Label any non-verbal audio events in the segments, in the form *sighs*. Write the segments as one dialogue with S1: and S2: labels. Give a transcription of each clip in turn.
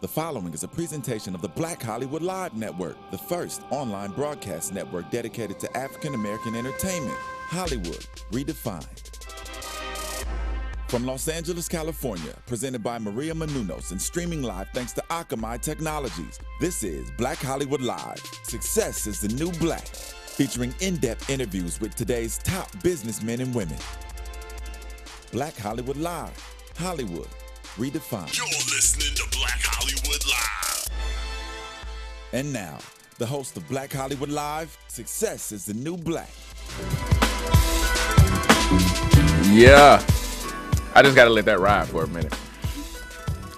S1: The following is a presentation of the Black Hollywood Live Network, the first online broadcast network dedicated to African American entertainment. Hollywood redefined. From Los Angeles, California, presented by Maria Menounos and streaming live thanks to Akamai Technologies. This is Black Hollywood Live. Success is the new black, featuring in-depth interviews with today's top businessmen and women. Black Hollywood Live. Hollywood redefined.
S2: You're listening to Black Hollywood Live.
S1: And now, the host of Black Hollywood Live, Success is the New Black.
S3: Yeah. I just gotta let that ride for a minute.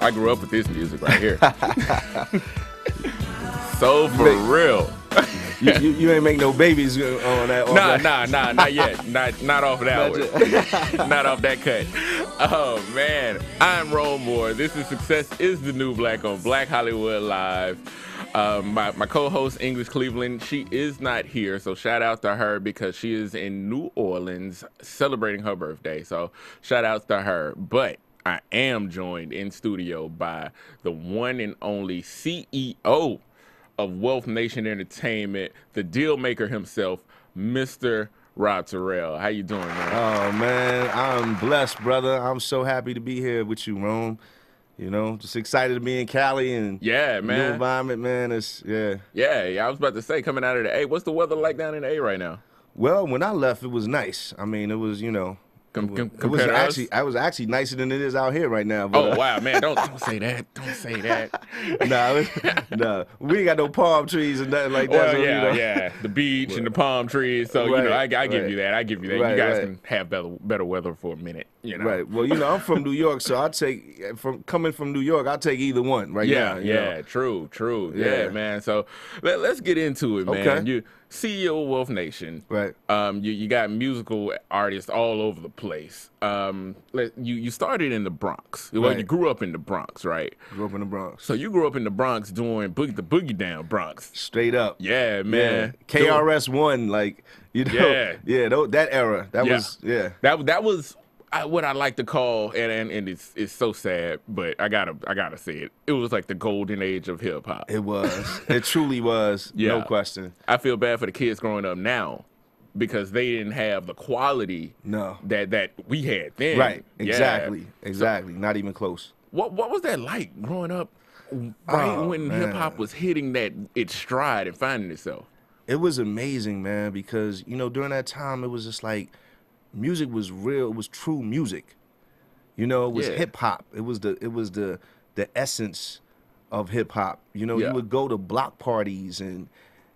S3: I grew up with this music right here. *laughs* so for real.
S4: You, you, you ain't make no babies on that. on
S3: Nah,
S4: that.
S3: nah, nah, not yet. *laughs* Not not off that one. *laughs* not off that cut. Oh man. I'm Rome Moore. This is Success is the New Black on Black Hollywood Live. Um, my, my co-host English Cleveland, she is not here, so shout out to her because she is in New Orleans celebrating her birthday. So shout out to her. But I am joined in studio by the one and only CEO of Wealth Nation Entertainment, the deal maker himself, Mr. Rob Terell. How you doing, man?
S4: Oh man, I'm blessed, brother. I'm so happy to be here with you, Rome. You know, just excited to be in Cali and
S3: Yeah,
S4: new
S3: man.
S4: environment, man. It's yeah.
S3: Yeah, yeah, I was about to say, coming out of the A, what's the weather like down in the A right now?
S4: Well, when I left, it was nice. I mean, it was you know,
S3: Com- com-
S4: it was
S3: us?
S4: actually I was actually nicer than it is out here right now. But,
S3: Oh
S4: uh,
S3: wow, man! Don't don't *laughs* say that. Don't say that. *laughs*
S4: nah, it- nah, we ain't got no palm trees and nothing like that.
S3: Well,
S4: so, you
S3: yeah,
S4: know.
S3: yeah, the beach and the palm trees. So you know, I, I give
S4: right.
S3: you that. I give you that.
S4: Right,
S3: you guys
S4: right.
S3: can have better better weather for a minute. You know,
S4: Right. Well, you know, I'm from New York, so I take from coming from New York, I'll take either one right
S3: Yeah,
S4: now. you
S3: yeah, true, true. Yeah.
S4: Yeah.
S3: man. So let, let's get into it, man.
S4: Okay.
S3: You CEO of Wealth Nation.
S4: Right.
S3: Um, you, you got musical artists all over the place. Um, you you started in the Bronx. Well,
S4: Right.
S3: you grew up in the Bronx, right?
S4: Grew up in the Bronx.
S3: So you grew up in the Bronx doing boogie, the boogie down Bronx.
S4: Straight up.
S3: Yeah, man.
S4: Yeah. KRS One, like you know,
S3: Yeah. *laughs*
S4: yeah, that era. That
S3: Yeah.
S4: was yeah.
S3: That that was I, what I like to call, and, and and it's it's so sad, but I gotta I gotta say it. It was like the golden age of hip hop.
S4: It was. it truly was.
S3: Yeah.
S4: No question.
S3: I feel bad for the kids growing up now because they didn't have the quality
S4: No.
S3: that that we had then.
S4: Right.
S3: Yeah.
S4: Exactly. Exactly. Not even close.
S3: What what was that like growing up? Right
S4: Oh,
S3: when hip hop was hitting that its stride and finding itself.
S4: It was amazing, man, because you know during that time it was just like music was real. It was true music. You know, it was
S3: Yeah.
S4: hip hop. It was the it was the the essence of hip hop. You know,
S3: Yeah.
S4: you would go to block parties and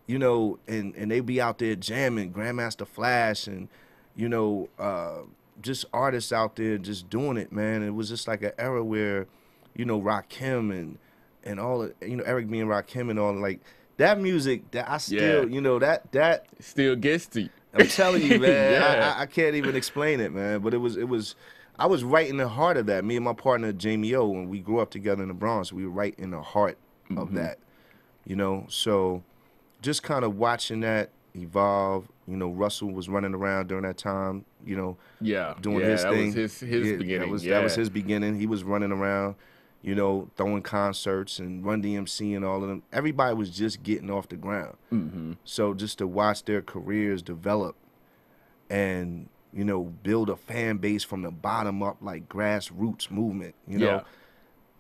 S4: you know, and and they'd be out there jamming, Grandmaster Flash and you know, uh, just artists out there just doing it, man. It was just like an era where, you know, Rakim and and all of, you know Eric B and Rakim and all like that music that I still
S3: Yeah.
S4: you know that that
S3: still gets to you.
S4: I'm telling you, *laughs* man.
S3: Yeah.
S4: I, I, can't even explain it, man. But it was, it was, I was right in the heart of that. Me and my partner Jamie O, when we grew up together in the Bronx, we were right in the heart of
S3: Mm-hmm.
S4: that. You know, so just kind of watching that evolve. You know, Russell was running around during that time. You know,
S3: Yeah.
S4: doing
S3: yeah,
S4: his
S3: that
S4: thing.
S3: was his his
S4: Yeah,
S3: beginning.
S4: That was,
S3: yeah.
S4: that was his beginning. He was running around, you know, throwing concerts and Run DMC and all of them. Everybody was just getting off the ground.
S3: Mm-hmm.
S4: So just to watch their careers develop and you know build a fan base from the bottom up like grassroots movement, you know,
S3: Yeah.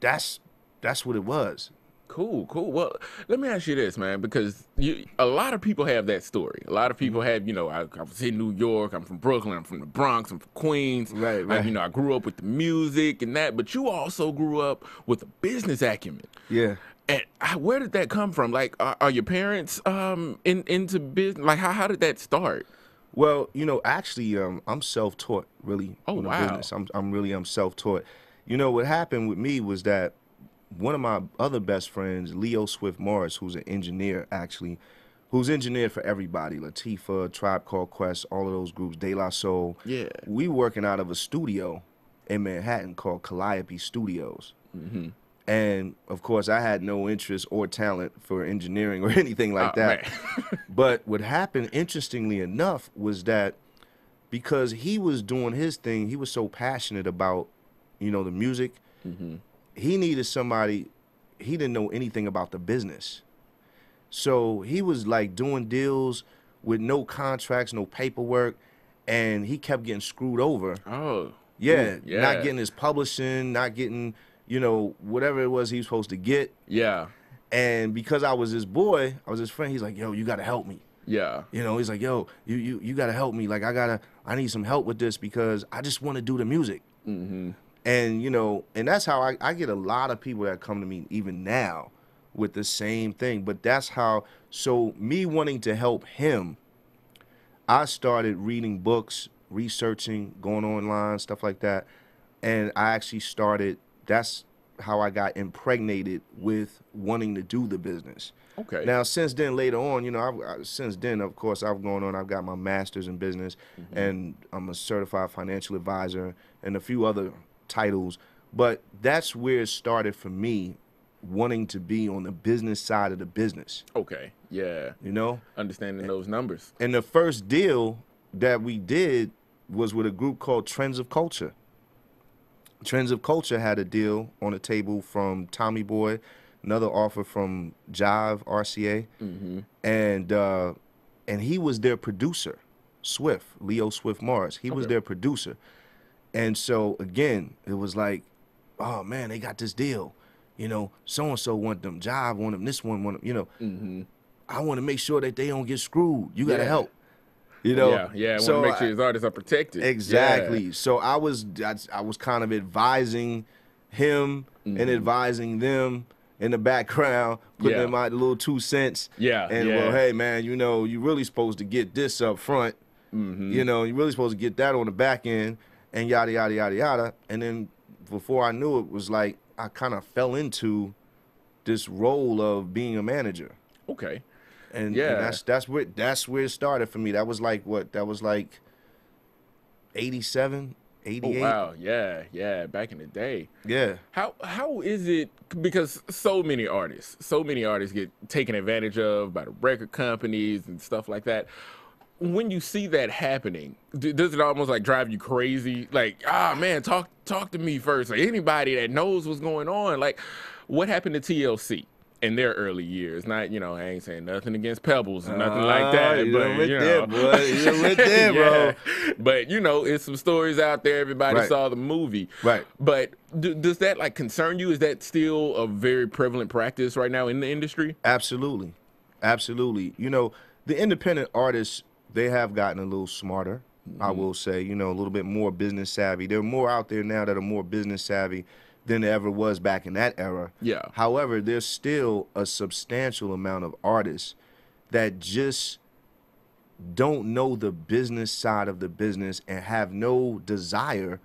S4: that's that's what it was.
S3: Cool, cool. Well, let me ask you this, man, because you, a lot of people have that story. A lot of people
S4: Mm-hmm.
S3: have, you know, I, I was in New York, I'm from Brooklyn, I'm from the Bronx, I'm from Queens.
S4: Right,
S3: I-
S4: right.
S3: you know, I grew up with the music and that, but you also grew up with a business acumen.
S4: Yeah.
S3: And how- where did that come from? Like, are, are your parents um in into business? Like, how how did that start?
S4: Well, you know, actually, um, I'm self-taught, really.
S3: Oh, wow.
S4: Business. I'm, I'm really, I'm self-taught. You know, what happened with me was that one of my other best friends, Leo Swift Morris, who's an engineer, actually, who's engineered for everybody, Latifah, Tribe Called Quest, all of those groups, De La Soul.
S3: Yeah.
S4: We working out of a studio in Manhattan called Calliope Studios.
S3: Mm-hmm.
S4: And of course, I had no interest or talent for engineering or *laughs* anything like
S3: Uh,
S4: that.
S3: right. *laughs*
S4: But what happened, interestingly enough, was that because he was doing his thing, he was so passionate about, you know, the music.
S3: Mm-hmm.
S4: He needed somebody he didn't know anything about the business. So he was like doing deals with no contracts, no paperwork, and he kept getting screwed over.
S3: Oh.
S4: Yeah,
S3: yeah.
S4: not getting his publishing, not getting, you know, whatever it was he was supposed to get.
S3: Yeah.
S4: And because I was his boy, I was his friend, he's like, yo, you gotta help me.
S3: Yeah.
S4: You know, he's like, yo, you you you gotta help me. Like I gotta I need some help with this because I just wanna do the music.
S3: Mm-hmm.
S4: And you know, and that's how I, I get a lot of people that come to me even now with the same thing. But that's how so me wanting to help him, I started reading books, researching, going online, stuff like that. And I actually started that's how I got impregnated with wanting to do the business.
S3: Okay.
S4: Now, since then, later on, you know, I've, since then, of course, I've gone on. I've got my master's in business, mm-hmm. and I'm a certified financial advisor, and a few other titles. But that's where it started for me, wanting to be on the business side of the business.
S3: okay. Yeah.
S4: You know,
S3: Understanding those numbers.
S4: and the first deal that we did was with a group called Trends of Culture. Trends of Culture had a deal on the table from Tommy Boy, another offer from Jive RCA, and uh, and he was their producer, Swift Leo Swift Morris. He was their producer, and so again, it was like, oh man, they got this deal. You know, so and so want them. Jive want them. This one want them. You know,
S3: Mm-hmm.
S4: I want to make sure that they don't get screwed. You got to
S3: Yeah.
S4: help. You know,
S3: yeah. Yeah. I want
S4: so
S3: to make sure his artists are protected.
S4: exactly. So I was I, I was kind of advising him and advising them in the background, putting
S3: Mm-hmm. Yeah.
S4: a little two cents.
S3: Yeah,
S4: And
S3: yeah.
S4: well, hey man, you know, you really supposed to get this up front.
S3: Mm-hmm.
S4: You know, you're really supposed to get that on the back end, and yada yada yada yada. And then before I knew it, was like I kind of fell into this role of being a manager
S3: Okay.
S4: and, and
S3: Yeah.
S4: that's that's where that's where it started for me. That was like what? That was like 87,
S3: Oh
S4: 88.
S3: wow. Yeah. Yeah. Back in the day.
S4: Yeah.
S3: How how is it because so many artists, so many artists get taken advantage of by the record companies and stuff like that. When you see that happening, does it almost like drive you crazy? Like, ah man, talk talk to me first. Like anybody that knows what's going on. Like, what happened to TLC? In their early years, not you know, I ain't saying nothing against Pebbles and nothing like
S4: Ah,
S3: that,
S4: you
S3: but you know,
S4: boy. You done went bro.
S3: Yeah. But you know, it's some stories out there. Everybody
S4: Right.
S3: saw the movie,
S4: Right.
S3: but do, does that like concern you? Is that still a very prevalent practice right now in the industry?
S4: Absolutely. Absolutely. You know, the independent artists, they have gotten a little smarter, I
S3: Mm-hmm.
S4: will say, you know, a little bit more business savvy. There are more out there now that are more business savvy than there ever was back in that era.
S3: Yeah.
S4: However, there's still a substantial amount of artists that just don't know the business side of the business and have no desire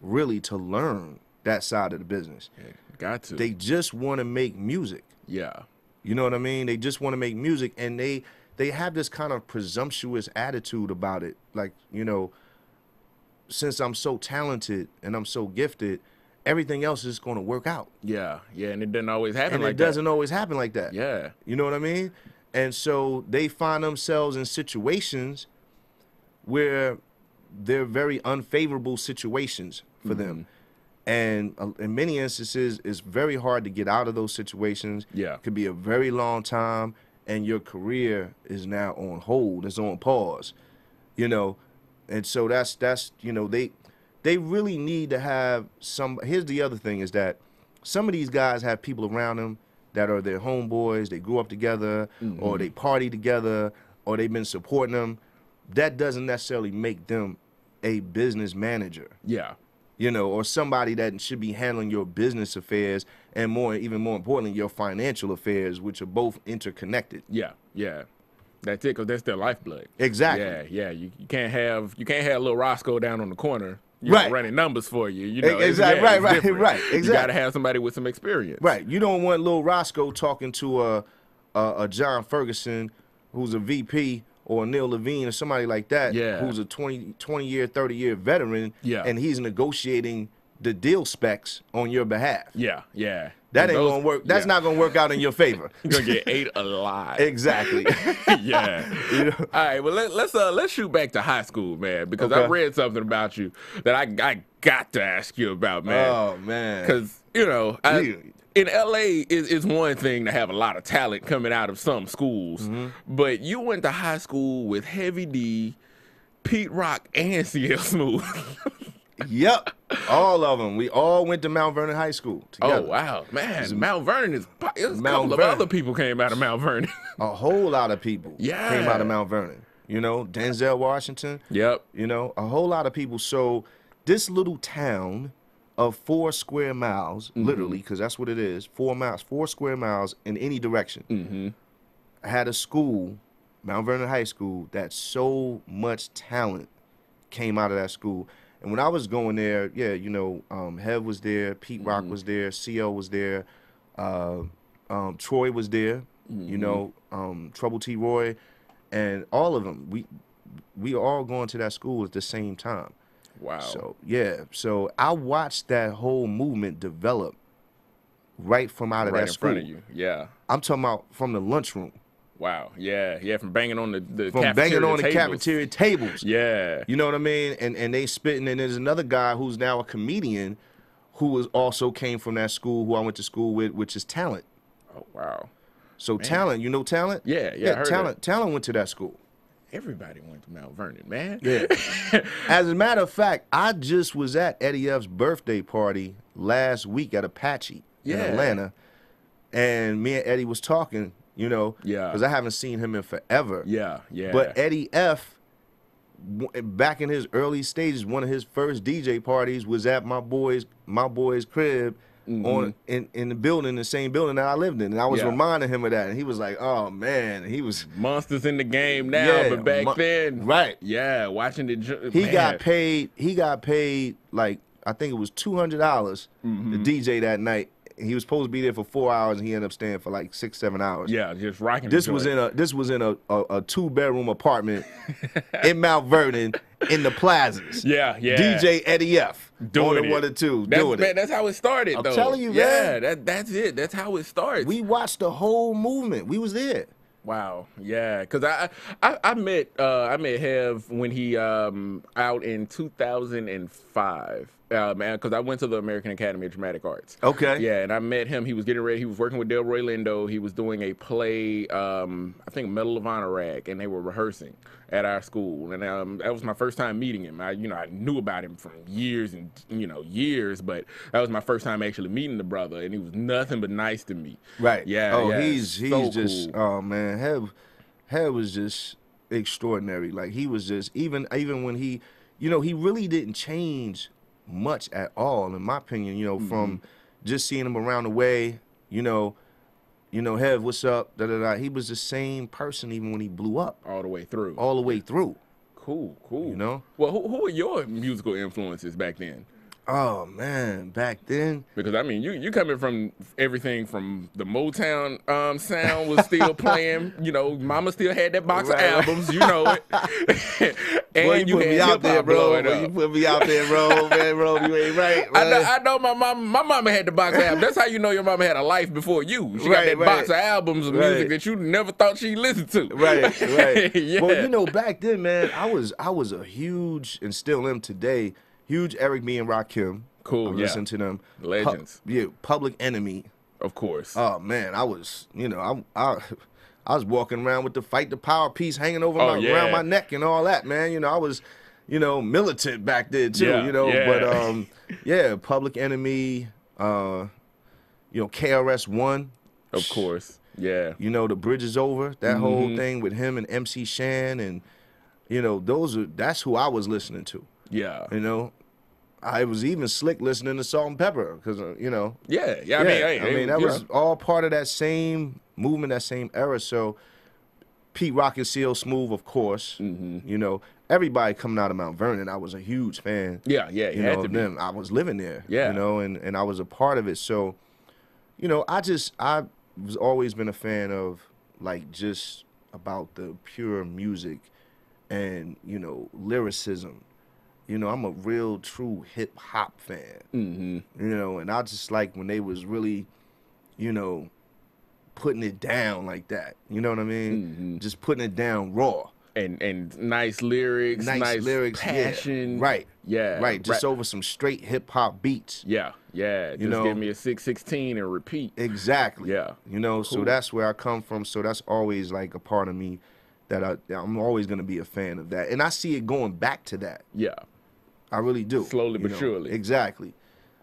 S4: really to learn that side of the business.
S3: Got to.
S4: They just want to make music.
S3: yeah.
S4: You know what I mean? They just want to make music and they they have this kind of presumptuous attitude about it. Like, you know, since I'm so talented and I'm so gifted, everything else is going to work out.
S3: Yeah. Yeah. And it doesn't always happen
S4: And
S3: like
S4: it doesn't always happen like that.
S3: that. Yeah.
S4: You know what I mean? And so they find themselves in situations where they're very unfavorable situations for
S3: Mm-hmm.
S4: them. And uh, in many instances, it's very hard to get out of those situations.
S3: Yeah.
S4: It could be a very long time, and your career is now on hold, it's on pause. You know, and so that's that's you know they they really need to have some. Here's the other thing is that some of these guys have people around them that are their homeboys. They grew up together, or mm-hmm. they party together, or they've been supporting them. That doesn't necessarily make them a business manager
S3: Yeah.
S4: You know, or somebody that should be handling your business affairs and more, even more importantly, your financial affairs, which are both interconnected.
S3: Yeah. Yeah. That's it, cause that's their lifeblood.
S4: Exactly.
S3: Yeah. Yeah. You, you can't have you can't have little Roscoe down on the corner. You know, running numbers for you. You know,
S4: Exactly.
S3: yeah,
S4: Right, right,
S3: different.
S4: right.
S3: You gotta have somebody with some experience.
S4: Right. You don't want little Roscoe talking to a, a, a John Ferguson who's a VP or Neil Levine or somebody like that
S3: Yeah.
S4: who's a 20, 20 year, 30 year veteran
S3: Yeah.
S4: and he's negotiating the deal specs on your behalf.
S3: Yeah. Yeah.
S4: That ain't
S3: Those-
S4: gonna work. That's
S3: yeah.
S4: not gonna work out in your favor. *laughs*
S3: You're gonna get ate alive.
S4: exactly. *laughs*
S3: yeah. *laughs* All right. Well, let, let's uh let's shoot back to high school, man, because I read something about you that I I got to ask you about, man.
S4: oh man.
S3: Because you know, I, in LA is it's one thing to have a lot of talent coming out of some schools,
S4: Mm-hmm.
S3: but you went to high school with Heavy D, Pete Rock, and *laughs* CL Smooth.
S4: Yep, all of them. We all went to Mount Vernon High School
S3: oh wow, man! Mount Vernon is there's a couple
S4: Vernon.
S3: of other people came out of Mount Vernon. *laughs*
S4: A whole lot of people
S3: Yeah.
S4: came out of Mount Vernon. You know, Denzel Washington.
S3: yep.
S4: You know, a whole lot of people. So this little town of four square miles,
S3: Mm-hmm.
S4: literally, because that's what it is, four miles, four square miles in any direction,
S3: Mm-hmm.
S4: had a school, Mount Vernon High School, that so much talent came out of that school. And when I was going there, yeah, you know, um, Hev was there, Pete Rock
S3: Mm-hmm.
S4: was there, CL was there, uh, um, Troy was there,
S3: Mm-hmm.
S4: you know, um, Trouble T. Roy, and all of them. We we all going to that school at the same time.
S3: Wow.
S4: So yeah, so I watched that whole movement develop right from out of
S3: right
S4: that
S3: in
S4: school.
S3: front of you. Yeah.
S4: I'm talking about from the lunchroom,
S3: Wow. Yeah. Yeah. From banging on the the
S4: from banging
S3: cafeteria
S4: on the
S3: tables.
S4: cafeteria tables.
S3: Yeah.
S4: You know what I mean? And and they spitting. And there's another guy who's now a comedian, who was also came from that school who I went to school with, which is Talent.
S3: Oh wow.
S4: So Talent, you know Talent?
S3: Yeah, yeah, heard
S4: Talent. Talent went to that school.
S3: Everybody went to Mount Vernon, man.
S4: Yeah. *laughs* As a matter of fact, I just was at Eddie F's birthday party last week at Apache in Atlanta, and me and Eddie was talking. You know,
S3: Yeah.
S4: because I haven't seen him in forever.
S3: Yeah. Yeah.
S4: But Eddie F back in his early stages, one of his first DJ parties was at my boy's my boy's crib on in, in the building, the same building that I lived in, and I was
S3: Mm-hmm. Yeah.
S4: reminding him of that, and he was like, "Oh man," he was
S3: monsters in the game now,
S4: Yeah,
S3: but back then,
S4: right.
S3: Yeah, watching the ju-
S4: he
S3: man.
S4: got paid. He got paid like I think it was two hundred dollars
S3: Mm-hmm.
S4: to DJ that night. He was supposed to be there for four hours, and he ended up staying for like six, seven hours.
S3: Yeah, just rocking.
S4: This was in a this was in a, a, a two bedroom apartment *laughs* in Mount Vernon in the plazas.
S3: Yeah, yeah.
S4: DJ Eddie F.
S3: doing
S4: on the
S3: it.
S4: one or two
S3: That's,
S4: doing
S3: man,
S4: it.
S3: That's how it started.
S4: I'm
S3: though.
S4: telling you,
S3: yeah,
S4: man.
S3: that that's it. That's how it starts.
S4: We watched the whole movement. We was there.
S3: Wow. Yeah. Cause I I, I met uh, I met Hev when he um out in 2005. Uh, man, because I went to the American Academy of Dramatic Arts.
S4: Okay.
S3: Yeah, and I met him. He was getting ready. He was working with Delroy Lindo. He was doing a play, um, I think Medal of Honor rag, and they were rehearsing at our school. And um, that was my first time meeting him. I, you know, I knew about him from years and you know years, but that was my first time actually meeting the brother, and he was nothing but nice to me.
S4: Right.
S3: Yeah.
S4: Oh,
S3: yeah,
S4: he's he's
S3: so
S4: just
S3: cool.
S4: oh man, Hev Hev was just extraordinary. Like he was just even even when he you know, he really didn't change much at all, in my opinion, you know, from mm-hmm. just seeing him around the way, you know, you know, Hev, what's up? Da da da. He was the same person even when he blew up.
S3: all the way through.
S4: All the way through.
S3: Cool, cool.
S4: You know?
S3: Well, who, who were your musical influences back then?
S4: Oh man, back then.
S3: Because I mean, you you coming from everything from the Motown um, sound was still playing. *laughs* You know, Mama still had that box
S4: Right,
S3: of
S4: right.
S3: albums. You know it. *laughs* *laughs* and
S4: Boy, you, put me out there, bro. Boy, you put me out there, bro. man, bro, you ain't right.
S3: I know. I know my mom. My mama had the box of albums. That's how you know your mama had a life before you. She got that
S4: right.
S3: box of albums of music that you never thought she listened to.
S4: right, right.
S3: yeah.
S4: Well, you know, back then, man, I was I was a huge and still am today, huge Eric B and Rakim.
S3: Cool,
S4: I
S3: yeah.
S4: listen to them. Pu-
S3: Legends.
S4: yeah, Public Enemy.
S3: of course.
S4: Oh man, I was, you know, I I I was walking around with the fight the power piece hanging over
S3: Oh,
S4: my
S3: yeah.
S4: around my neck and all that, man. You know, I was, you know, militant back then too.
S3: Yeah,
S4: you know,
S3: yeah.
S4: but um, *laughs* yeah, Public Enemy. Uh, you know, KRS One.
S3: of course. Yeah.
S4: You know, the bridge is over. That whole
S3: Mm-hmm.
S4: thing with him and MC Shan, and you know, those are that's who I was listening to.
S3: Yeah.
S4: You know, I was even slick listening to Salt-N-Pepa because uh, you know,
S3: Yeah. Yeah. I mean, hey,
S4: I mean that
S3: yeah.
S4: was all part of that same movement, that same era. So, Pete Rock and CL Smooth, of course.
S3: Mm-hmm.
S4: You know, everybody coming out of Mount Vernon, I was a huge fan.
S3: Yeah. Yeah.
S4: You know,
S3: to be.
S4: them. I was living there.
S3: Yeah.
S4: You know, and and I was a part of it. So, you know, I just I was always been a fan of like just about the pure music and you know lyricism. You know, I'm a real true hip hop fan.
S3: Mm-hmm.
S4: You know, and I just like when they was really, you know, putting it down like that. You know what I mean?
S3: Mm-hmm.
S4: Just putting it down raw.
S3: and and nice lyrics,
S4: nice,
S3: nice,
S4: lyrics, yeah.
S3: passion,
S4: right,
S3: Yeah,
S4: right, just
S3: Ra-
S4: over some straight hip hop beats.
S3: yeah, yeah. Just
S4: know-
S3: give me a six sixteen and repeat.
S4: Exactly.
S3: Yeah.
S4: You know, so that's where I come from. So that's always like a part of me that I I'm always gonna be a fan of that, and I see it going back to that.
S3: Yeah,
S4: I really do.
S3: Slowly but
S4: know.
S3: surely.
S4: Exactly.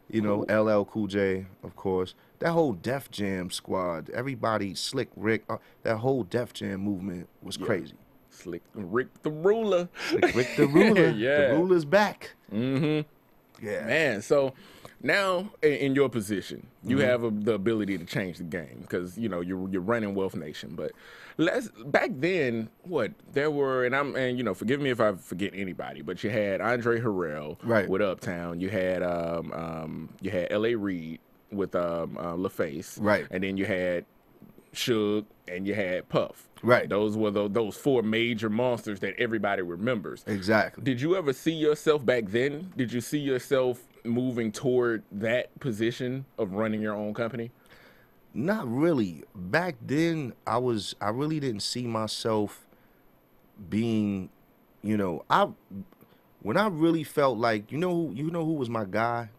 S4: You know, LL Cool J, of course. That whole Def Jam squad, everybody, Slick Rick, uh, that whole Def Jam movement was crazy.
S3: slick Rick the ruler.
S4: Slick Rick the ruler, *laughs*
S3: Yeah.
S4: the ruler's back.
S3: Mm-hmm.
S4: Yeah.
S3: Man, so now in, in your position, you
S4: Mm-hmm.
S3: have a, the ability to change the game because you know you're you're running Wealth Nation. But let's back then, what there were, and I'm and you know, forgive me if I forget anybody, but you had Andre Harrell
S4: Right.
S3: with Uptown. You had um, um you had L.A. Reid with um uh, LaFace,
S4: Right.
S3: and then you had Suge and you had Puff.
S4: Right.
S3: Those were the, those four major monsters that everybody remembers.
S4: Exactly.
S3: Did you ever see yourself back then? Did you see yourself moving toward that position of running your own company?
S4: Not really. Back then, I was I really didn't see myself being, you know, I when I really felt like you know who you know who was my guy,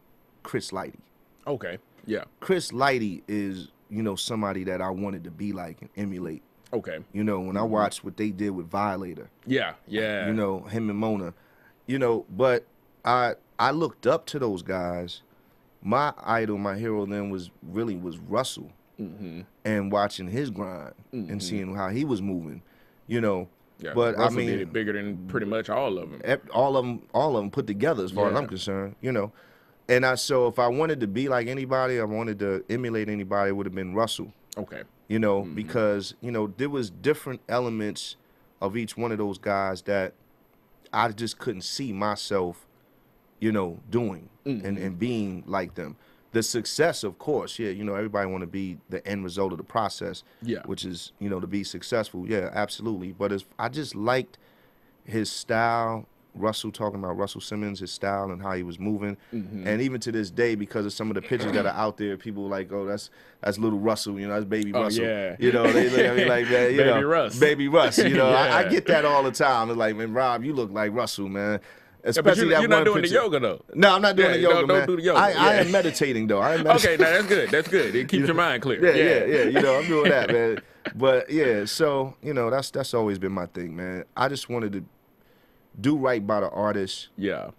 S4: Chris Lighty.
S3: Okay. Yeah.
S4: Chris Lighty is you know somebody that I wanted to be like and emulate.
S3: Okay.
S4: You know, when I mm-hmm. watched what they did with Violator,
S3: Yeah. Yeah.
S4: you know him and Mona, you know, but I I looked up to those guys. My idol, my hero then was really was Russell,
S3: Mm-hmm.
S4: and watching his grind and seeing how he was moving, you know.
S3: Yeah.
S4: But
S3: Russell
S4: I mean,
S3: did it bigger than pretty much all of them.
S4: all of them, all of them put together, as far as I'm concerned, you know. And I so if I wanted to be like anybody, I wanted to emulate anybody, it would have been Russell,
S3: Okay.
S4: you know,
S3: Mm-hmm.
S4: because you know there was different elements of each one of those guys that I just couldn't see myself, you know, doing
S3: Mm-hmm.
S4: and, and being like them. The success, of course, yeah, you know, everybody want to be the end result of the process,
S3: Yeah.
S4: which is you know to be successful, yeah, absolutely. But it's, I just liked his style. Russell talking about Russell Simmons, his style and how he was moving,
S3: Mm-hmm.
S4: and even to this day, because of some of the pictures that are out there, people are like, oh, that's that's little Russell, you know, that's baby
S3: Oh,
S4: Russell,
S3: yeah.
S4: you know, they look at me like, man, you *laughs*
S3: Baby
S4: know,
S3: Russ.
S4: baby Russ, you know, I, I *laughs* get that all the time. It's like, man, Rob, you look like Russell, man.
S3: Yeah, but
S4: Especially
S3: you,
S4: that
S3: you're not doing
S4: picture.
S3: the yoga though.
S4: No, I'm not doing
S3: Yeah,
S4: the yoga,
S3: don't- don't do the yoga,
S4: I, I
S3: yeah.
S4: am meditating though. I am *laughs*
S3: Okay, now that's good. That's good. It keeps your mind clear. *laughs*
S4: Yeah, yeah, yeah. You know, I'm doing that, *laughs* man. But yeah, so you know, that's that's always been my thing, man. I just wanted to do right by the artists
S3: Yeah.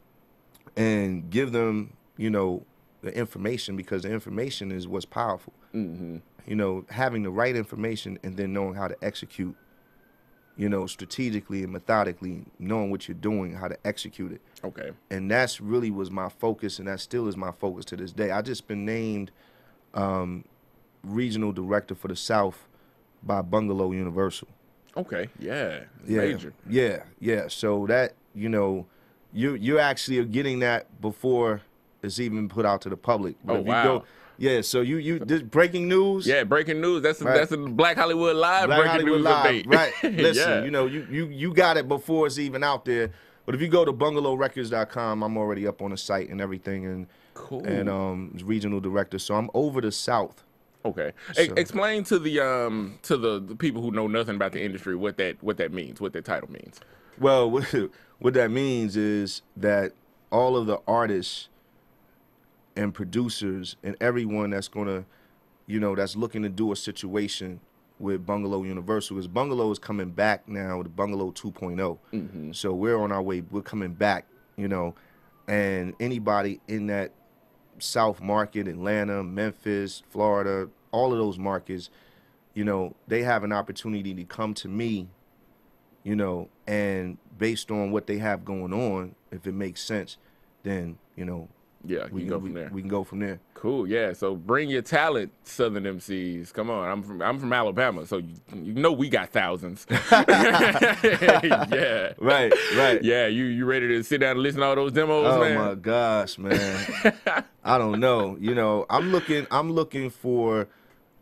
S4: and give them, you know, the information because the information is what's powerful.
S3: Mm-hmm.
S4: You know, having the right information and then knowing how to execute. You know, strategically and methodically, knowing what you're doing, how to execute it
S3: Okay.
S4: and that's really was my focus, and that still is my focus to this day. I just been named um, regional director for the South by Bungalo Universal.
S3: Okay. Yeah.
S4: Yeah,
S3: Major.
S4: yeah, yeah. So that you know, you you actually are getting that before it's even put out to the public. But
S3: Oh,
S4: if you
S3: wow.
S4: go, yeah. So you you this breaking news.
S3: Yeah, breaking news. That's a,
S4: Right.
S3: that's a Black Hollywood Live
S4: Black
S3: breaking
S4: Hollywood
S3: news
S4: Live,
S3: update.
S4: right? *laughs* Listen,
S3: yeah.
S4: you know, you you you got it before it's even out there. But if you go to bungalorecords.com, I'm already up on the site and everything, and
S3: Cool.
S4: and um regional director. So I'm over the South.
S3: Okay. E- explain to the um to the, the people who know nothing about the industry what that what that means, what that title means.
S4: Well, what, *laughs* what that means is that all of the artists and producers and everyone that's gonna, you know, that's looking to do a situation with Bungalo Universal, because Bungalo is coming back now with Bungalo 2.0. Mm-hmm. So we're on our way. We're coming back, you know, and anybody in that South market, Atlanta, Memphis, Florida, all of those markets, you know, they have an opportunity to come to me you know, and based on what they have going on, if it makes sense, then you know
S3: Yeah,
S4: we can
S3: go
S4: we,
S3: from there.
S4: we can go from there.
S3: Cool. Yeah. So bring your talent, Southern MCs. Come on. I'm from I'm from Alabama, so you, you know we got thousands. *laughs* yeah. *laughs*
S4: Right, right.
S3: Yeah. You you ready to sit down and listen to all those demos,
S4: Oh
S3: man?
S4: my gosh, man. *laughs* I don't know. You know, I'm looking I'm looking for